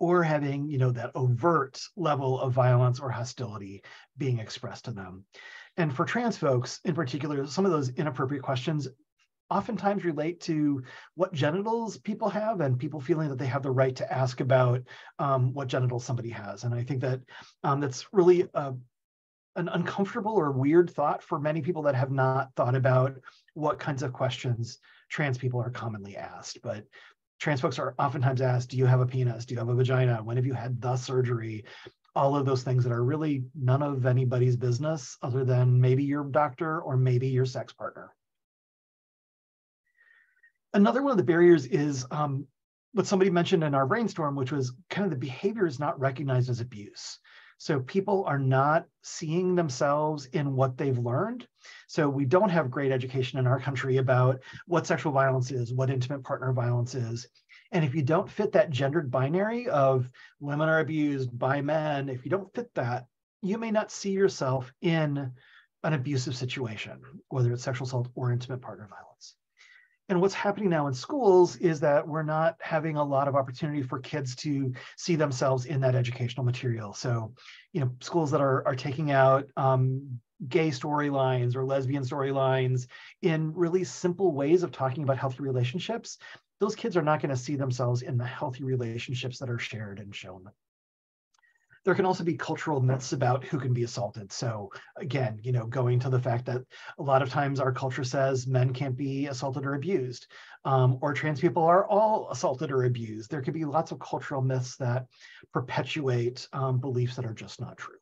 or having you know that overt level of violence or hostility being expressed to them and for trans folks in particular, some of those inappropriate questions oftentimes relate to what genitals people have and people feeling that they have the right to ask about um, what genitals somebody has. And I think that um, that's really a, an uncomfortable or weird thought for many people that have not thought about what kinds of questions trans people are commonly asked. But trans folks are oftentimes asked, do you have a penis? Do you have a vagina? When have you had the surgery? all of those things that are really none of anybody's business other than maybe your doctor or maybe your sex partner. Another one of the barriers is um, what somebody mentioned in our brainstorm, which was kind of the behavior is not recognized as abuse. So people are not seeing themselves in what they've learned. So we don't have great education in our country about what sexual violence is, what intimate partner violence is. And if you don't fit that gendered binary of women are abused by men, if you don't fit that, you may not see yourself in an abusive situation, whether it's sexual assault or intimate partner violence. And what's happening now in schools is that we're not having a lot of opportunity for kids to see themselves in that educational material. So, you know, schools that are, are taking out um, gay storylines or lesbian storylines in really simple ways of talking about healthy relationships those kids are not going to see themselves in the healthy relationships that are shared and shown. There can also be cultural myths about who can be assaulted. So again, you know, going to the fact that a lot of times our culture says men can't be assaulted or abused, um, or trans people are all assaulted or abused. There could be lots of cultural myths that perpetuate um, beliefs that are just not true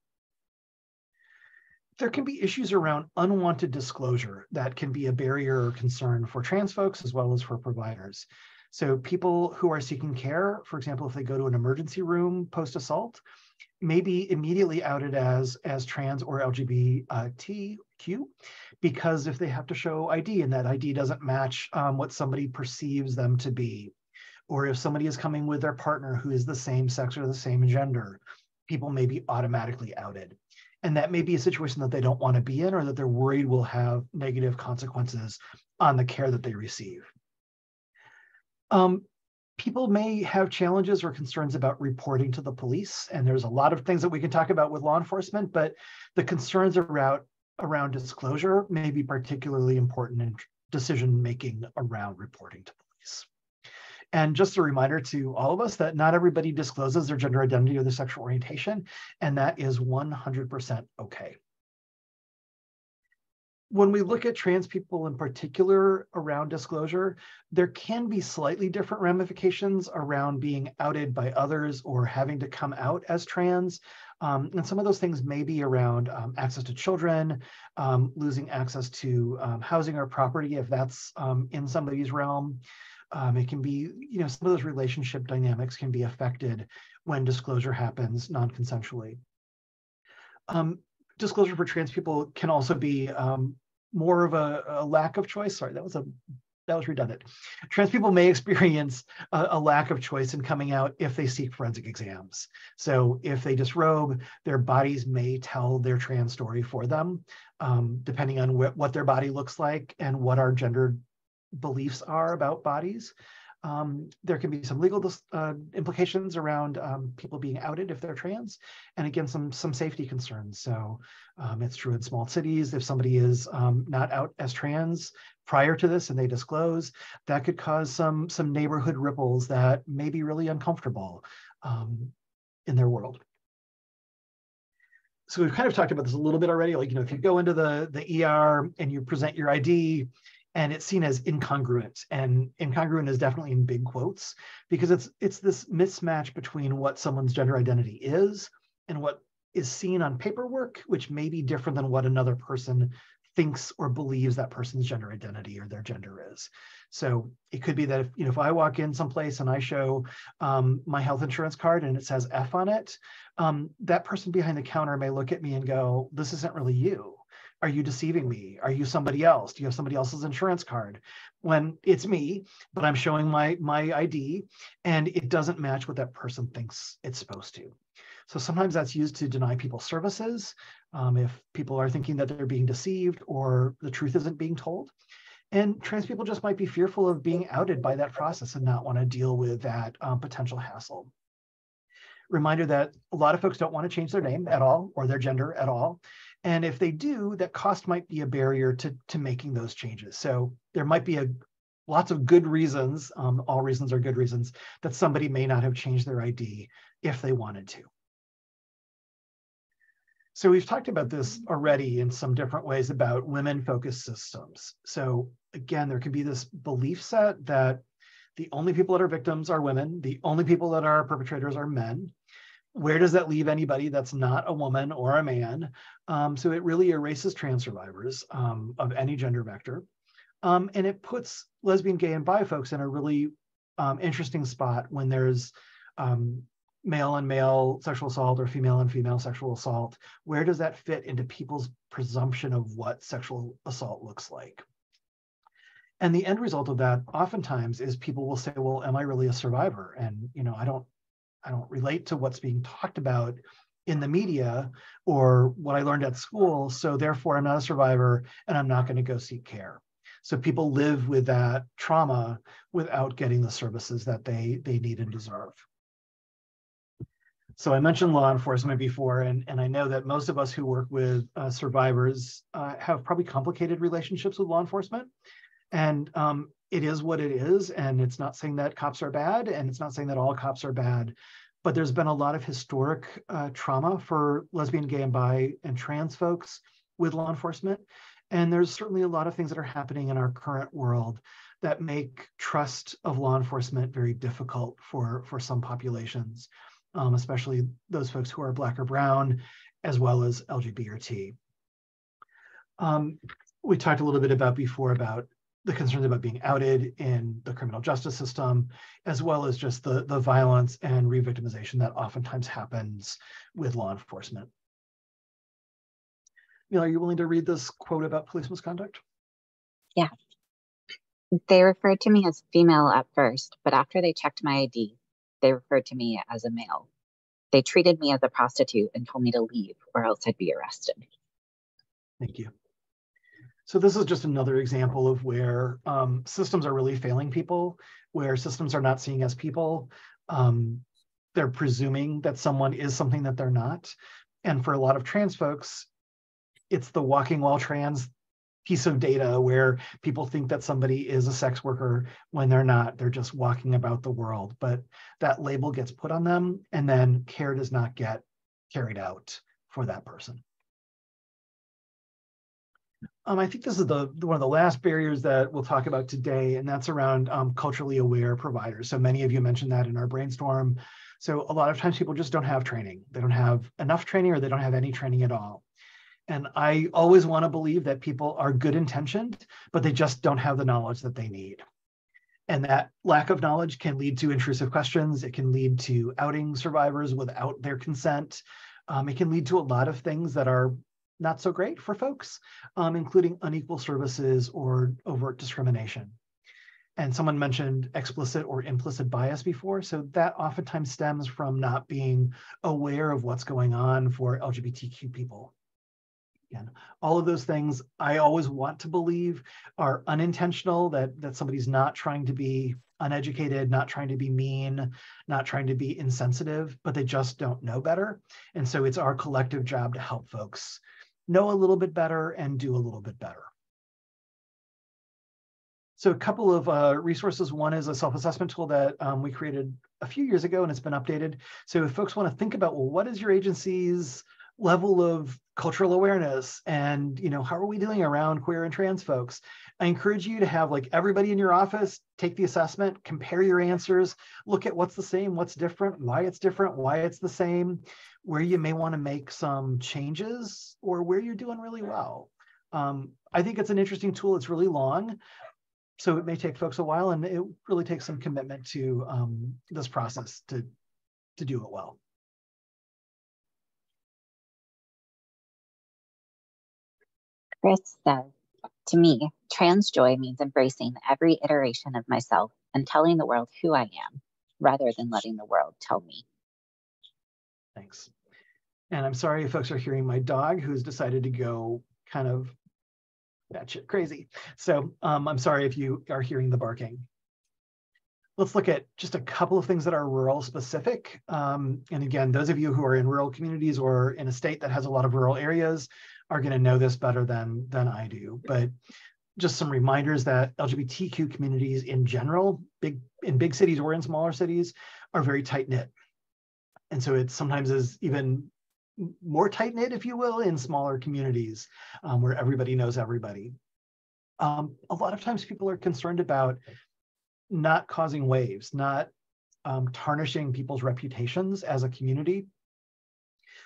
there can be issues around unwanted disclosure that can be a barrier or concern for trans folks as well as for providers. So people who are seeking care, for example, if they go to an emergency room post-assault, may be immediately outed as, as trans or LGBTQ because if they have to show ID and that ID doesn't match um, what somebody perceives them to be, or if somebody is coming with their partner who is the same sex or the same gender, people may be automatically outed and that may be a situation that they don't want to be in or that they're worried will have negative consequences on the care that they receive. Um, people may have challenges or concerns about reporting to the police, and there's a lot of things that we can talk about with law enforcement, but the concerns around, around disclosure may be particularly important in decision making around reporting to police. And just a reminder to all of us that not everybody discloses their gender identity or their sexual orientation, and that is 100% okay. When we look at trans people in particular around disclosure, there can be slightly different ramifications around being outed by others or having to come out as trans. Um, and some of those things may be around um, access to children, um, losing access to um, housing or property if that's um, in somebody's realm. Um, it can be, you know, some of those relationship dynamics can be affected when disclosure happens non-consensually. disclosure for trans people can also be more of a, a, lack of choice. Sorry, that was a that was redundant. Trans people may experience a, a, lack of choice in coming out if they seek forensic exams. So if they disrobe, their bodies may tell their trans story for them, um, depending on wh what their body looks like and what our gender beliefs are about bodies. Um, there can be some legal uh, implications around um, people being outed if they're trans, and again, some some safety concerns. So um, it's true in small cities. If somebody is um, not out as trans prior to this and they disclose, that could cause some some neighborhood ripples that may be really uncomfortable um, in their world. So we've kind of talked about this a little bit already. Like you know, if you go into the the ER and you present your ID, and it's seen as incongruent and incongruent is definitely in big quotes because it's it's this mismatch between what someone's gender identity is and what is seen on paperwork which may be different than what another person thinks or believes that person's gender identity or their gender is. So it could be that if you know if i walk in someplace and i show um, my health insurance card and it says f on it um, that person behind the counter may look at me and go this isn't really you are you deceiving me? Are you somebody else? Do you have somebody else's insurance card? When it's me, but I'm showing my my ID and it doesn't match what that person thinks it's supposed to. So sometimes that's used to deny people services um, if people are thinking that they're being deceived or the truth isn't being told. And trans people just might be fearful of being outed by that process and not want to deal with that um, potential hassle. Reminder that a lot of folks don't want to change their name at all or their gender at all. And if they do, that cost might be a barrier to, to making those changes. So there might be a lots of good reasons, um, all reasons are good reasons, that somebody may not have changed their ID if they wanted to. So we've talked about this already in some different ways about women-focused systems. So again, there can be this belief set that the only people that are victims are women, the only people that are perpetrators are men, where does that leave anybody that's not a woman or a man? Um, so it really erases trans survivors um, of any gender vector. Um, and it puts lesbian, gay, and bi folks in a really um, interesting spot when there's um, male and male sexual assault or female and female sexual assault. Where does that fit into people's presumption of what sexual assault looks like? And the end result of that oftentimes is people will say, well, am I really a survivor? And, you know, I don't I don't relate to what's being talked about in the media or what I learned at school. So therefore, I'm not a survivor and I'm not going to go seek care. So people live with that trauma without getting the services that they, they need and deserve. So I mentioned law enforcement before, and, and I know that most of us who work with uh, survivors uh, have probably complicated relationships with law enforcement. And um, it is what it is. And it's not saying that cops are bad, and it's not saying that all cops are bad. But there's been a lot of historic uh, trauma for lesbian, gay, and bi and trans folks with law enforcement. And there's certainly a lot of things that are happening in our current world that make trust of law enforcement very difficult for, for some populations, um, especially those folks who are Black or Brown, as well as LGBT. Um, we talked a little bit about before about the concerns about being outed in the criminal justice system, as well as just the, the violence and re-victimization that oftentimes happens with law enforcement. Neil, are you willing to read this quote about police misconduct? Yeah. They referred to me as female at first, but after they checked my ID, they referred to me as a male. They treated me as a prostitute and told me to leave or else I'd be arrested. Thank you. So this is just another example of where um, systems are really failing people, where systems are not seeing as people. Um, they're presuming that someone is something that they're not. And for a lot of trans folks, it's the walking while trans piece of data where people think that somebody is a sex worker when they're not. They're just walking about the world. But that label gets put on them, and then care does not get carried out for that person. Um, I think this is the one of the last barriers that we'll talk about today, and that's around um, culturally aware providers. So many of you mentioned that in our brainstorm. So a lot of times people just don't have training. They don't have enough training or they don't have any training at all. And I always want to believe that people are good intentioned, but they just don't have the knowledge that they need. And that lack of knowledge can lead to intrusive questions. It can lead to outing survivors without their consent. Um, it can lead to a lot of things that are not so great for folks, um, including unequal services or overt discrimination. And someone mentioned explicit or implicit bias before. So that oftentimes stems from not being aware of what's going on for LGBTQ people. Again, all of those things I always want to believe are unintentional, that, that somebody's not trying to be uneducated, not trying to be mean, not trying to be insensitive, but they just don't know better. And so it's our collective job to help folks know a little bit better and do a little bit better. So a couple of uh, resources. One is a self-assessment tool that um, we created a few years ago and it's been updated. So if folks want to think about, well, what is your agency's level of cultural awareness and you know how are we doing around queer and trans folks i encourage you to have like everybody in your office take the assessment compare your answers look at what's the same what's different why it's different why it's the same where you may want to make some changes or where you're doing really well. Um, I think it's an interesting tool. It's really long, so it may take folks a while, and it really takes some commitment to um, this process to to do it well. Chris says, to me, trans joy means embracing every iteration of myself and telling the world who I am rather than letting the world tell me. Thanks. And I'm sorry if folks are hearing my dog who's decided to go kind of batshit crazy. So um, I'm sorry if you are hearing the barking. Let's look at just a couple of things that are rural specific. Um, and again, those of you who are in rural communities or in a state that has a lot of rural areas are going to know this better than, than I do. But just some reminders that LGBTQ communities in general, big in big cities or in smaller cities, are very tight knit. And so it sometimes is even more tight knit, if you will, in smaller communities um, where everybody knows everybody. Um, a lot of times people are concerned about not causing waves, not um, tarnishing people's reputations as a community.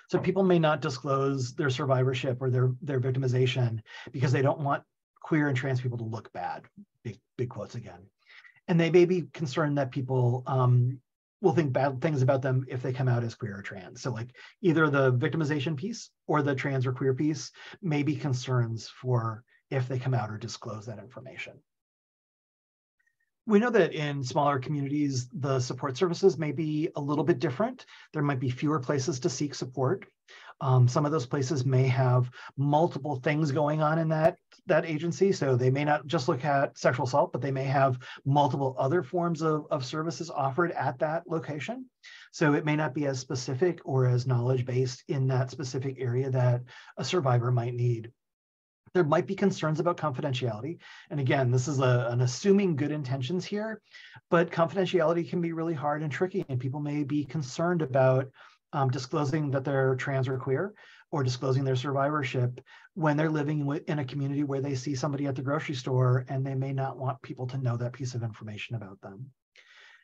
So people may not disclose their survivorship or their, their victimization because they don't want queer and trans people to look bad, big, big quotes again. And they may be concerned that people um, will think bad things about them if they come out as queer or trans. So like either the victimization piece or the trans or queer piece may be concerns for if they come out or disclose that information. We know that in smaller communities, the support services may be a little bit different. There might be fewer places to seek support. Um, some of those places may have multiple things going on in that, that agency. So they may not just look at sexual assault, but they may have multiple other forms of, of services offered at that location. So it may not be as specific or as knowledge based in that specific area that a survivor might need. There might be concerns about confidentiality. And again, this is a, an assuming good intentions here, but confidentiality can be really hard and tricky, and people may be concerned about um, disclosing that they're trans or queer or disclosing their survivorship when they're living in a community where they see somebody at the grocery store and they may not want people to know that piece of information about them.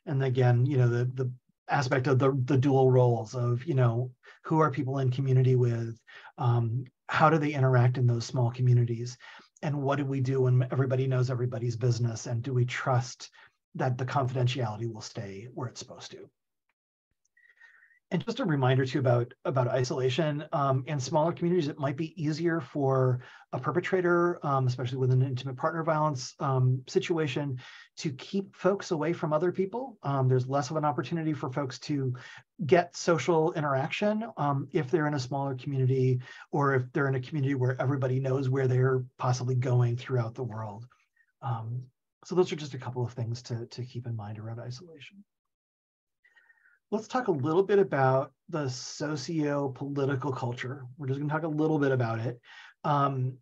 And again, you know, the, the aspect of the, the dual roles of, you know, who are people in community with, um, how do they interact in those small communities? And what do we do when everybody knows everybody's business? And do we trust that the confidentiality will stay where it's supposed to? And just a reminder too about, about isolation. Um, in smaller communities, it might be easier for a perpetrator, um, especially with an intimate partner violence um, situation, to keep folks away from other people. Um, there's less of an opportunity for folks to get social interaction um, if they're in a smaller community or if they're in a community where everybody knows where they're possibly going throughout the world. Um, so those are just a couple of things to, to keep in mind around isolation let's talk a little bit about the socio-political culture. We're just going to talk a little bit about it. Um,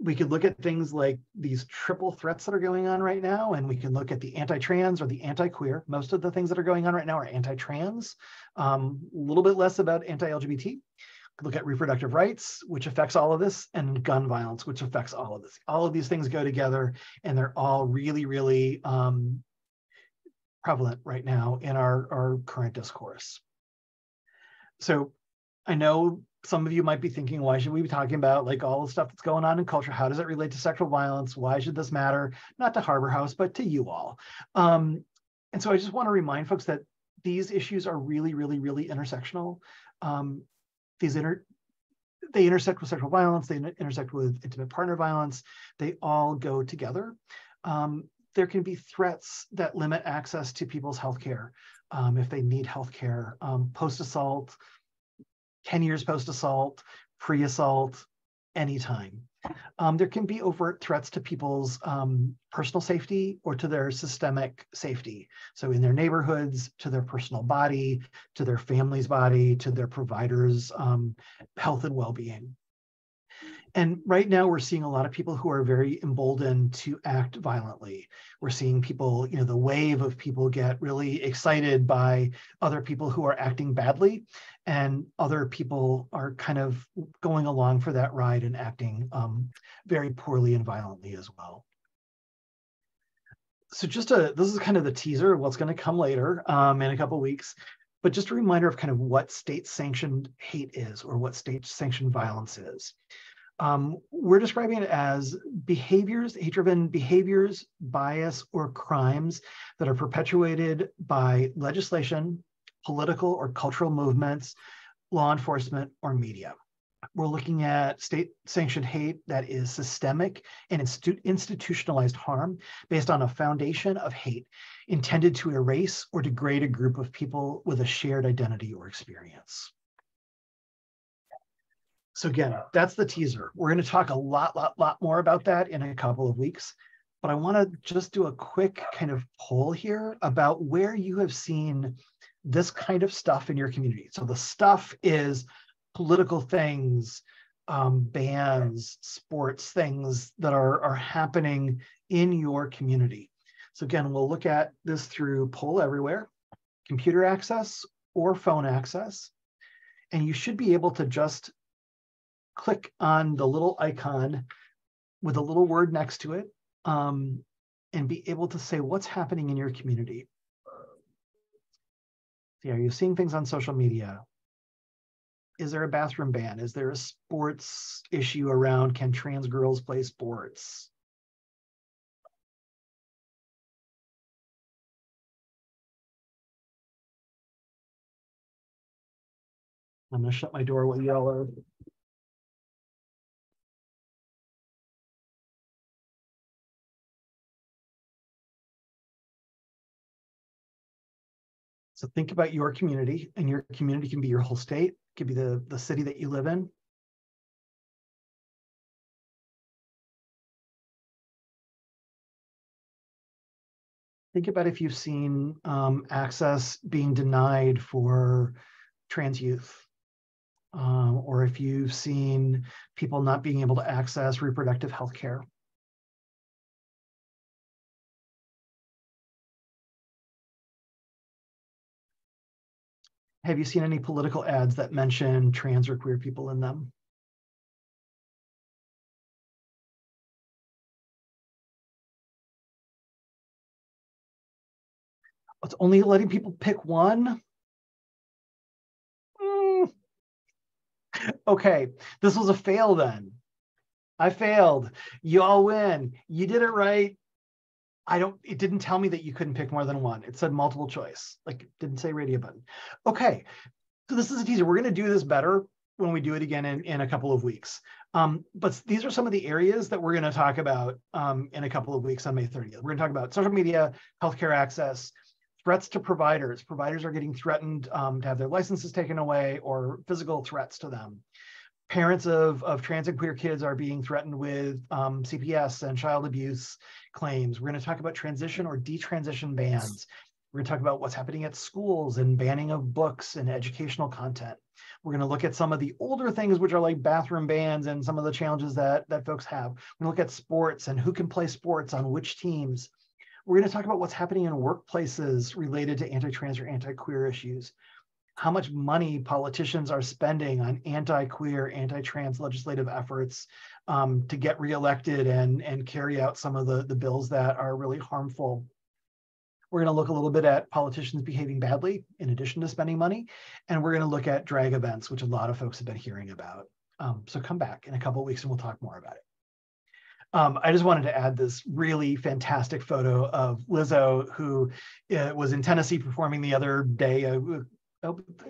we could look at things like these triple threats that are going on right now, and we can look at the anti-trans or the anti-queer. Most of the things that are going on right now are anti-trans, um, a little bit less about anti-LGBT. look at reproductive rights, which affects all of this, and gun violence, which affects all of this. All of these things go together, and they're all really, really um, prevalent right now in our, our current discourse. So I know some of you might be thinking, why should we be talking about like all the stuff that's going on in culture? How does it relate to sexual violence? Why should this matter? Not to Harbor House, but to you all. Um, and so I just want to remind folks that these issues are really, really, really intersectional. Um, these inter they intersect with sexual violence, they intersect with intimate partner violence, they all go together. Um, there can be threats that limit access to people's healthcare um, if they need healthcare, um, post-assault, 10 years post-assault, pre-assault, anytime. Um, there can be overt threats to people's um, personal safety or to their systemic safety. So in their neighborhoods, to their personal body, to their family's body, to their providers' um, health and well-being. And right now we're seeing a lot of people who are very emboldened to act violently. We're seeing people, you know, the wave of people get really excited by other people who are acting badly and other people are kind of going along for that ride and acting um, very poorly and violently as well. So just a, this is kind of the teaser of what's gonna come later um, in a couple weeks but just a reminder of kind of what state sanctioned hate is or what state sanctioned violence is. Um, we're describing it as behaviors, hate-driven behaviors, bias, or crimes that are perpetuated by legislation, political or cultural movements, law enforcement, or media. We're looking at state-sanctioned hate that is systemic and institu institutionalized harm based on a foundation of hate intended to erase or degrade a group of people with a shared identity or experience. So again, that's the teaser. We're going to talk a lot, lot, lot more about that in a couple of weeks. But I want to just do a quick kind of poll here about where you have seen this kind of stuff in your community. So the stuff is political things, um, bans, sports things that are, are happening in your community. So again, we'll look at this through poll everywhere, computer access or phone access. And you should be able to just click on the little icon with a little word next to it um, and be able to say what's happening in your community. See, are you seeing things on social media? Is there a bathroom ban? Is there a sports issue around can trans girls play sports? I'm gonna shut my door while y'all are So think about your community, and your community can be your whole state, could be the, the city that you live in. Think about if you've seen um, access being denied for trans youth, um, or if you've seen people not being able to access reproductive health care. Have you seen any political ads that mention trans or queer people in them? It's only letting people pick one. Mm. Okay, this was a fail then. I failed. You all win. You did it right. I don't, it didn't tell me that you couldn't pick more than one. It said multiple choice, like didn't say radio button. Okay, so this is a teaser. We're gonna do this better when we do it again in, in a couple of weeks. Um, but these are some of the areas that we're gonna talk about um, in a couple of weeks on May 30th. We're gonna talk about social media, healthcare access, threats to providers. Providers are getting threatened um, to have their licenses taken away or physical threats to them parents of, of trans and queer kids are being threatened with um, CPS and child abuse claims. We're going to talk about transition or detransition bans. We're going to talk about what's happening at schools and banning of books and educational content. We're going to look at some of the older things, which are like bathroom bans and some of the challenges that, that folks have. We're going to look at sports and who can play sports on which teams. We're going to talk about what's happening in workplaces related to anti-trans or anti-queer issues. How much money politicians are spending on anti-queer, anti-trans legislative efforts um, to get reelected and, and carry out some of the, the bills that are really harmful. We're going to look a little bit at politicians behaving badly in addition to spending money. And we're going to look at drag events, which a lot of folks have been hearing about. Um, so come back in a couple weeks and we'll talk more about it. Um, I just wanted to add this really fantastic photo of Lizzo, who uh, was in Tennessee performing the other day, uh, Oh,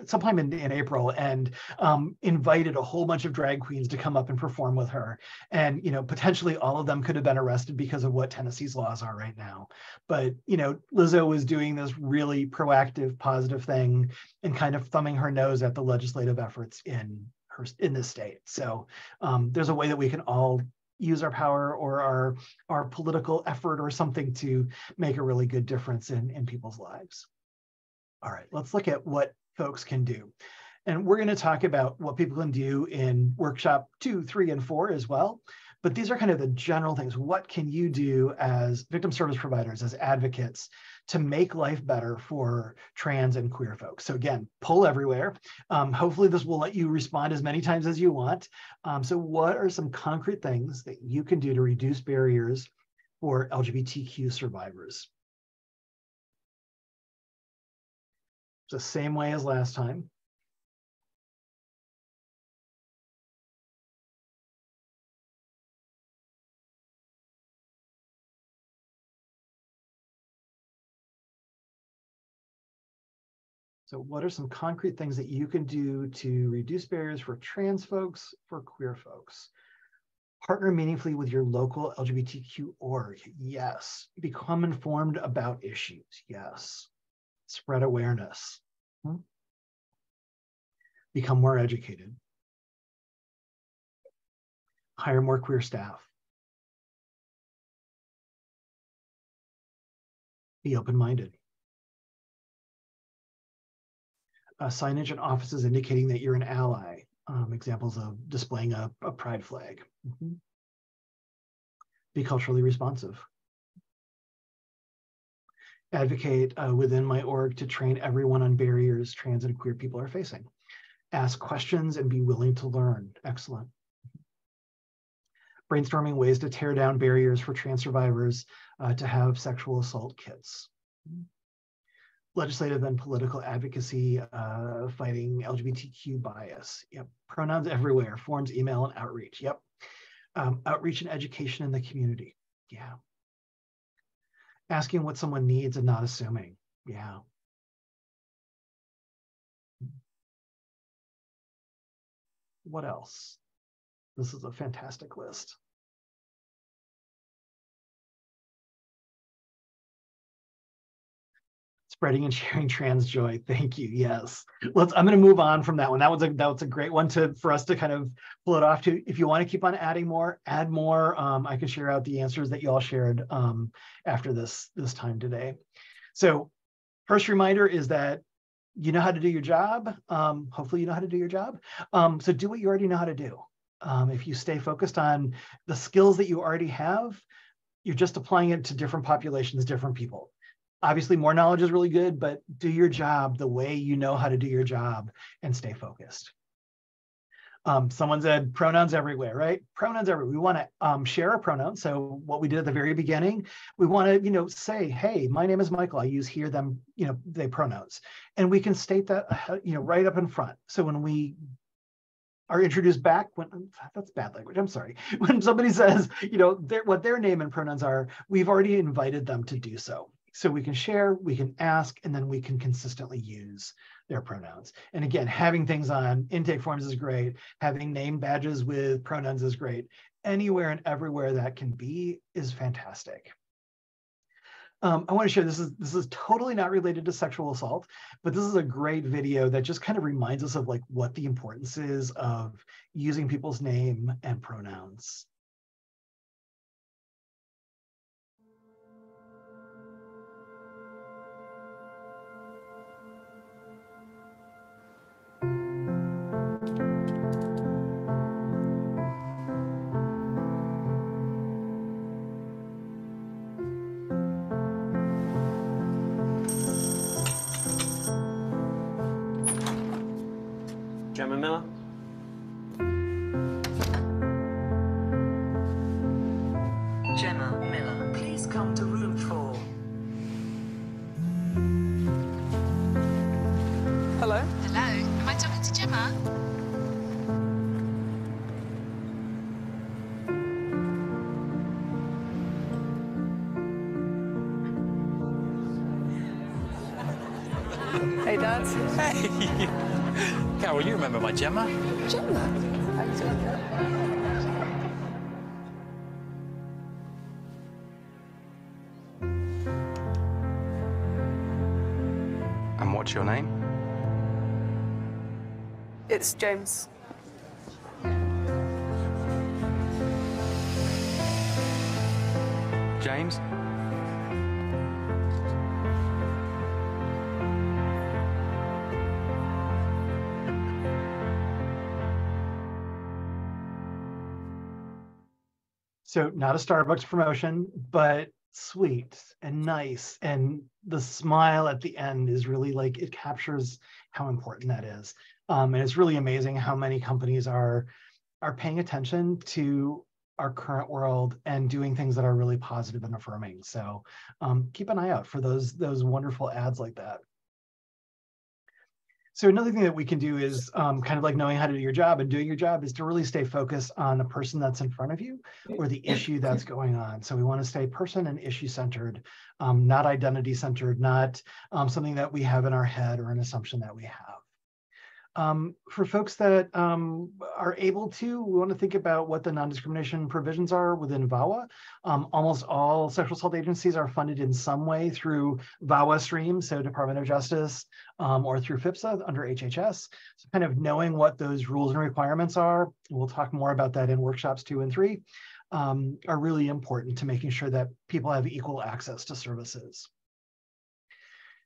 sometime in, in April and um, invited a whole bunch of drag queens to come up and perform with her. And, you know, potentially all of them could have been arrested because of what Tennessee's laws are right now. But, you know, Lizzo was doing this really proactive, positive thing and kind of thumbing her nose at the legislative efforts in her in this state. So um, there's a way that we can all use our power or our our political effort or something to make a really good difference in in people's lives. All right, let's look at what folks can do. And we're going to talk about what people can do in workshop two, three, and four as well. But these are kind of the general things. What can you do as victim service providers, as advocates, to make life better for trans and queer folks? So again, Poll Everywhere. Um, hopefully this will let you respond as many times as you want. Um, so what are some concrete things that you can do to reduce barriers for LGBTQ survivors? The same way as last time. So what are some concrete things that you can do to reduce barriers for trans folks, for queer folks? Partner meaningfully with your local LGBTQ org. Yes. Become informed about issues. Yes spread awareness, hmm? become more educated, hire more queer staff, be open-minded. Uh, signage in offices indicating that you're an ally. Um, examples of displaying a, a pride flag. Mm -hmm. Be culturally responsive advocate uh, within my org to train everyone on barriers trans and queer people are facing. Ask questions and be willing to learn. Excellent. Brainstorming ways to tear down barriers for trans survivors uh, to have sexual assault kits. Legislative and political advocacy, uh, fighting LGBTQ bias. Yep. Pronouns everywhere, forms, email, and outreach. Yep. Um, outreach and education in the community. Yeah asking what someone needs and not assuming. Yeah. What else? This is a fantastic list. Spreading and sharing trans joy. Thank you. Yes. Let's. I'm going to move on from that one. That was a that was a great one to for us to kind of it off to. If you want to keep on adding more, add more. Um, I can share out the answers that you all shared um, after this this time today. So, first reminder is that you know how to do your job. Um, hopefully, you know how to do your job. Um, so do what you already know how to do. Um, if you stay focused on the skills that you already have, you're just applying it to different populations, different people obviously more knowledge is really good, but do your job the way you know how to do your job and stay focused. Um, someone said pronouns everywhere, right? Pronouns everywhere. We want to um, share a pronoun. So what we did at the very beginning, we want to, you know, say, hey, my name is Michael. I use here them, you know, they pronouns, and we can state that, uh, you know, right up in front. So when we are introduced back when that's bad language i'm sorry when somebody says you know what their name and pronouns are we've already invited them to do so so we can share, we can ask, and then we can consistently use their pronouns. And again, having things on intake forms is great. Having name badges with pronouns is great. Anywhere and everywhere that can be is fantastic. Um, I want to share this is this is totally not related to sexual assault, but this is a great video that just kind of reminds us of like what the importance is of using people's name and pronouns. Dad. Hey! Carol, you remember my Gemma? Gemma. How you doing? And what's your name? It's James. James? So not a Starbucks promotion, but sweet and nice. And the smile at the end is really like it captures how important that is. Um, and it's really amazing how many companies are are paying attention to our current world and doing things that are really positive and affirming. So um, keep an eye out for those those wonderful ads like that. So another thing that we can do is um, kind of like knowing how to do your job and doing your job is to really stay focused on the person that's in front of you or the issue that's going on. So we want to stay person and issue centered, um, not identity centered, not um, something that we have in our head or an assumption that we have. Um, for folks that um, are able to, we want to think about what the non-discrimination provisions are within VAWA. Um, almost all sexual assault agencies are funded in some way through VAWA stream, so Department of Justice, um, or through FVPSA under HHS. So kind of knowing what those rules and requirements are, we'll talk more about that in workshops two and three, um, are really important to making sure that people have equal access to services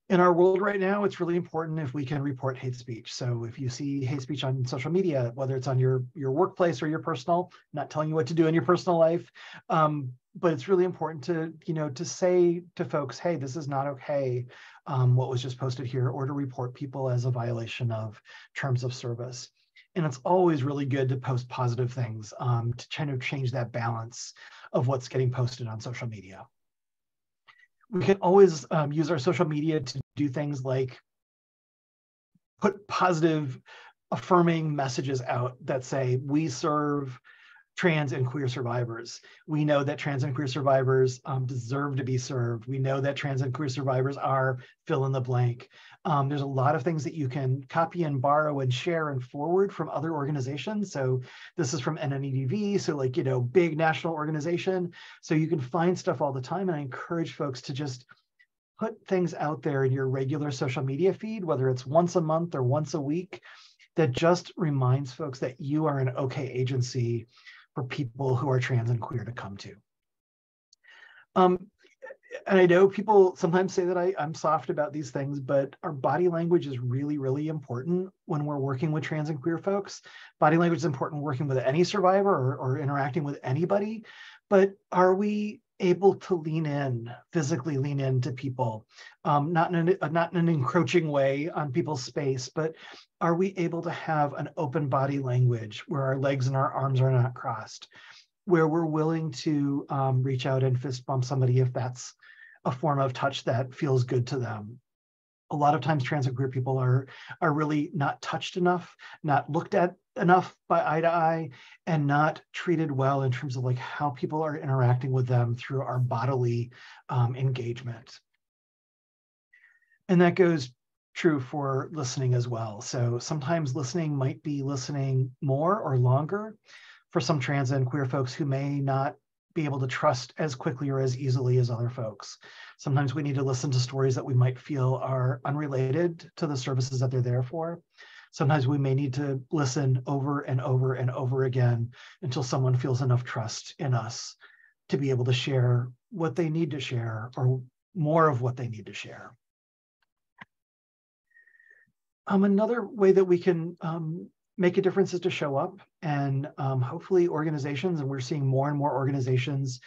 in our world right now, it's really important if we can report hate speech. So if you see hate speech on social media, whether it's on your your workplace or your personal, not telling you what to do in your personal life, um, but it's really important to you know to say to folks, hey, this is not okay. Um, what was just posted here, or to report people as a violation of terms of service. And it's always really good to post positive things um, to kind of change that balance of what's getting posted on social media we can always um, use our social media to do things like put positive affirming messages out that say we serve trans and queer survivors. We know that trans and queer survivors um, deserve to be served. We know that trans and queer survivors are fill in the blank. Um, there's a lot of things that you can copy and borrow and share and forward from other organizations. So this is from NNEDV, so like, you know, big national organization. So you can find stuff all the time. And I encourage folks to just put things out there in your regular social media feed, whether it's once a month or once a week, that just reminds folks that you are an okay agency for people who are trans and queer to come to. Um, and I know people sometimes say that I, I'm soft about these things, but our body language is really, really important when we're working with trans and queer folks. Body language is important working with any survivor or, or interacting with anybody, but are we able to lean in, physically lean in to people, um, not, in a, not in an encroaching way on people's space, but are we able to have an open body language where our legs and our arms are not crossed, where we're willing to um, reach out and fist bump somebody if that's a form of touch that feels good to them. A lot of times trans and queer people are, are really not touched enough, not looked at enough by eye to eye, and not treated well in terms of like how people are interacting with them through our bodily um, engagement. And that goes true for listening as well. So sometimes listening might be listening more or longer for some trans and queer folks who may not be able to trust as quickly or as easily as other folks. Sometimes we need to listen to stories that we might feel are unrelated to the services that they're there for. Sometimes we may need to listen over and over and over again until someone feels enough trust in us to be able to share what they need to share or more of what they need to share. Um, another way that we can um, make a difference is to show up and um, hopefully organizations, and we're seeing more and more organizations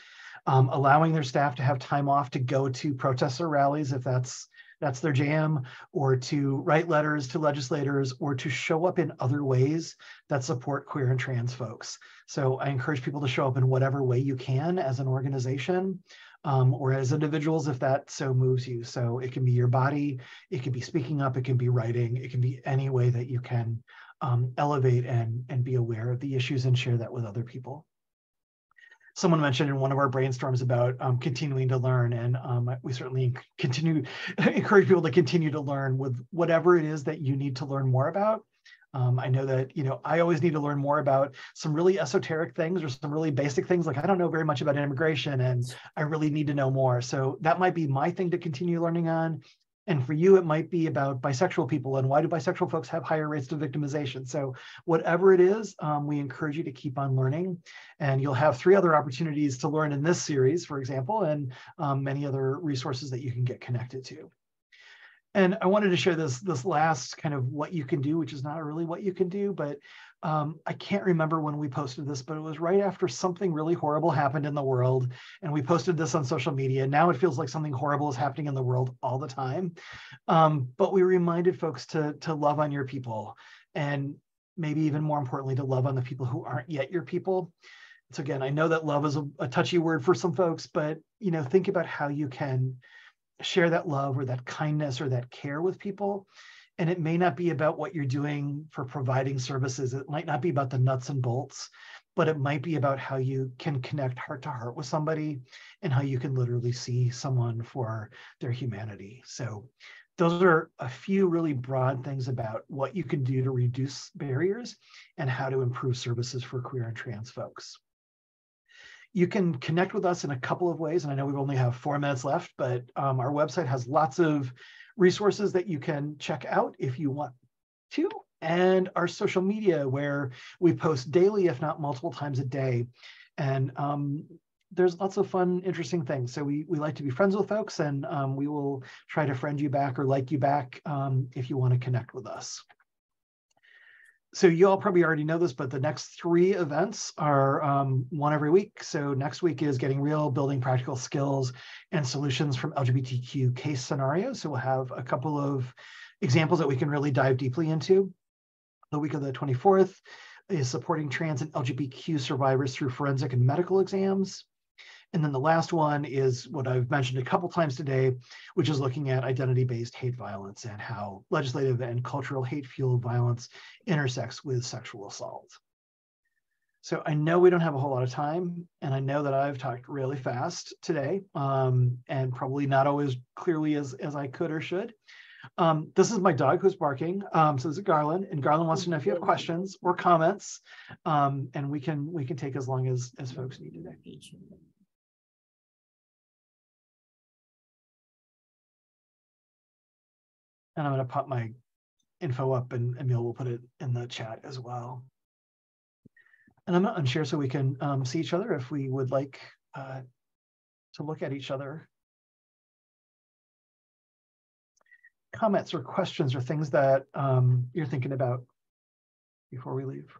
um, allowing their staff to have time off to go to protests or rallies if that's that's their jam, or to write letters to legislators, or to show up in other ways that support queer and trans folks. So I encourage people to show up in whatever way you can as an organization um, or as individuals if that so moves you. So it can be your body, it can be speaking up, it can be writing, it can be any way that you can um, elevate and, and be aware of the issues and share that with other people someone mentioned in one of our brainstorms about um, continuing to learn and um, we certainly continue encourage people to continue to learn with whatever it is that you need to learn more about um, I know that, you know, I always need to learn more about some really esoteric things or some really basic things. Like I don't know very much about immigration and I really need to know more. So that might be my thing to continue learning on. And for you, it might be about bisexual people and why do bisexual folks have higher rates of victimization? So whatever it is, um, we encourage you to keep on learning. And you'll have three other opportunities to learn in this series, for example, and um, many other resources that you can get connected to. And I wanted to share this this last kind of what you can do, which is not really what you can do, but um, I can't remember when we posted this, but it was right after something really horrible happened in the world, and we posted this on social media. Now it feels like something horrible is happening in the world all the time, um, but we reminded folks to to love on your people, and maybe even more importantly, to love on the people who aren't yet your people. So again, I know that love is a, a touchy word for some folks, but you know, think about how you can share that love or that kindness or that care with people. And it may not be about what you're doing for providing services. It might not be about the nuts and bolts, but it might be about how you can connect heart to heart with somebody and how you can literally see someone for their humanity. So those are a few really broad things about what you can do to reduce barriers and how to improve services for queer and trans folks. You can connect with us in a couple of ways, and I know we only have four minutes left, but um, our website has lots of resources that you can check out if you want to, and our social media where we post daily, if not multiple times a day. And um, there's lots of fun, interesting things. So we, we like to be friends with folks and um, we will try to friend you back or like you back um, if you want to connect with us so you all probably already know this, but the next three events are um, one every week. So next week is Getting Real, Building Practical Skills and Solutions from LGBTQ Case Scenarios. So we'll have a couple of examples that we can really dive deeply into. The week of the 24th is Supporting Trans and LGBTQ Survivors Through Forensic and Medical Exams. And then the last one is what I've mentioned a couple times today, which is looking at identity-based hate violence and how legislative and cultural hate-fueled violence intersects with sexual assault. So I know we don't have a whole lot of time, and I know that I've talked really fast today, um, and probably not always clearly as, as I could or should. Um, this is my dog who's barking. Um, so this is Garland, and Garland wants to know if you have questions or comments, um, and we can we can take as long as as folks need today. And I'm going to pop my info up and Emil will put it in the chat as well. And I'm not unsure so we can um, see each other if we would like uh, to look at each other. Comments or questions or things that um, you're thinking about before we leave.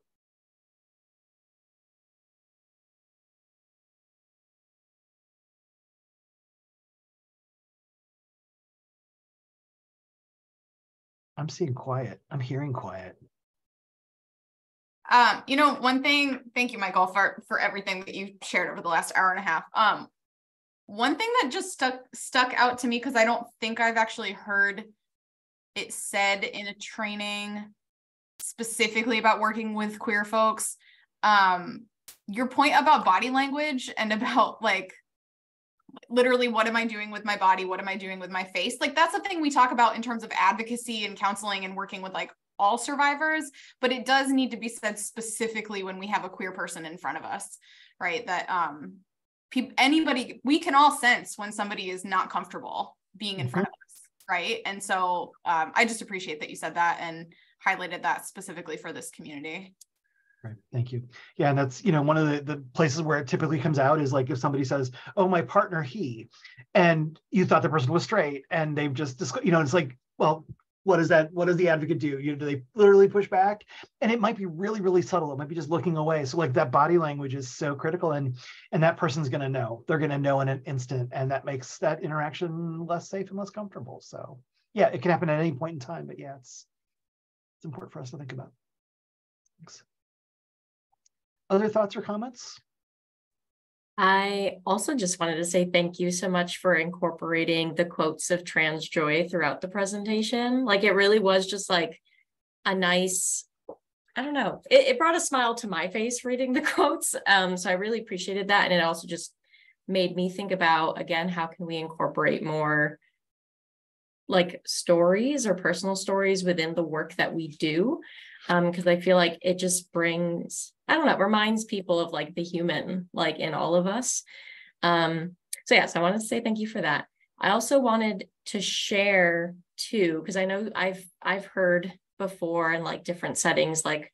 I'm seeing quiet. I'm hearing quiet. Um, you know, one thing, thank you, Michael, for for everything that you shared over the last hour and a half. Um, one thing that just stuck stuck out to me because I don't think I've actually heard it said in a training specifically about working with queer folks. Um, your point about body language and about like literally what am i doing with my body? What am i doing with my face? Like that's the thing we talk about in terms of advocacy and counseling and working with like all survivors but it does need to be said specifically when we have a queer person in front of us right? That um pe- anybody we can all sense when somebody is not comfortable being in front of us right? And so um, i just appreciate that you said that and highlighted that specifically for this community Right. Thank you. Yeah, and that's you know one of the, the places where it typically comes out is like if somebody says, "Oh, my partner he," and you thought the person was straight, and they've just you know it's like, well, what does that? What does the advocate do? You know, do they literally push back? And it might be really really subtle. It might be just looking away. So like that body language is so critical, and and that person's going to know. They're going to know in an instant, and that makes that interaction less safe and less comfortable. So yeah, it can happen at any point in time, but yeah, it's it's important for us to think about. Thanks. Other thoughts or comments? I also just wanted to say thank you so much for incorporating the quotes of trans joy throughout the presentation. Like it really was just like a nice, I don't know, it, it brought a smile to my face reading the quotes. Um, so I really appreciated that. And it also just made me think about, again, how can we incorporate more like stories or personal stories within the work that we do? Um, because I feel like it just brings I don't know, it reminds people of like the human, like in all of us. Um, so yes, I wanted to say thank you for that. I also wanted to share too, because I know I've I've heard before in like different settings, like,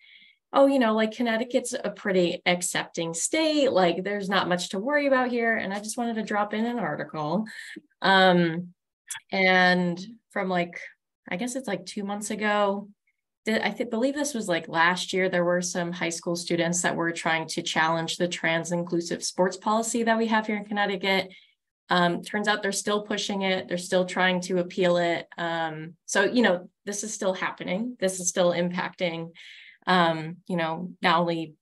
oh, you know, like Connecticut's a pretty accepting state, like there's not much to worry about here. And I just wanted to drop in an article. Um, and from like, I guess it's like two months ago, I th- believe this was like last year, there were some high school students that were trying to challenge the trans inclusive sports policy that we have here in Connecticut. Um, turns out they're still pushing it, they're still trying to appeal it. Um, so, you know, this is still happening, this is still impacting, um, you know, not only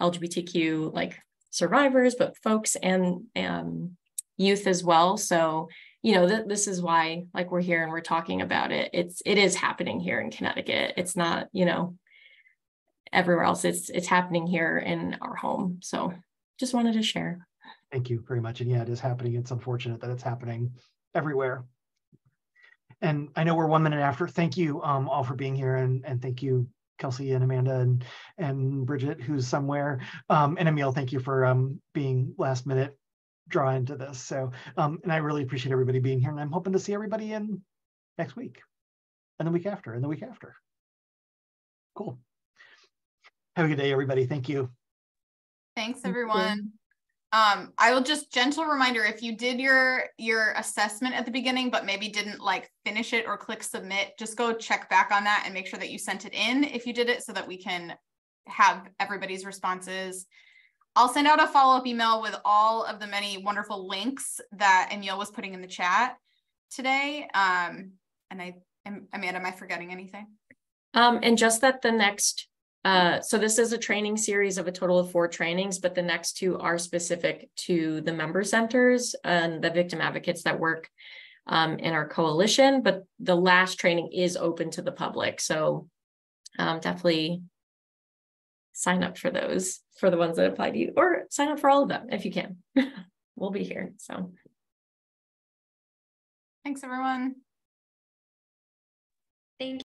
LGBTQ like survivors, but folks and um, youth as well. So, you know, th- this is why like we're here and we're talking about it. It's it is happening here in Connecticut. It's not, you know, everywhere else. It's it's happening here in our home. So just wanted to share. Thank you very much. And yeah, it is happening. It's unfortunate that it's happening everywhere. And I know we're one minute after. Thank you um, all for being here and, and thank you, Kelsey and Amanda and, and Bridget, who's somewhere. Um, and Emil, thank you for um, being last minute draw into this. So, um, and I really appreciate everybody being here, and I'm hoping to see everybody in next week, and the week after, and the week after. Cool. Have a good day, everybody. Thank you. Thanks, everyone. Um, I will just gentle reminder if you did your your assessment at the beginning, but maybe didn't like finish it or click submit, just go check back on that and make sure that you sent it in if you did it so that we can have everybody's responses I'll send out a follow up email with all of the many wonderful links that Emil was putting in the chat today. Um, and I, am, Amanda, am I forgetting anything? Um, and just that the next, uh, so this is a training series of a total of four trainings, but the next two are specific to the member centers and the victim advocates that work um, in our coalition. But the last training is open to the public. So um, definitely sign up for those for the ones that apply to you or sign up for all of them if you can. we'll be here. So thanks everyone. Thank you.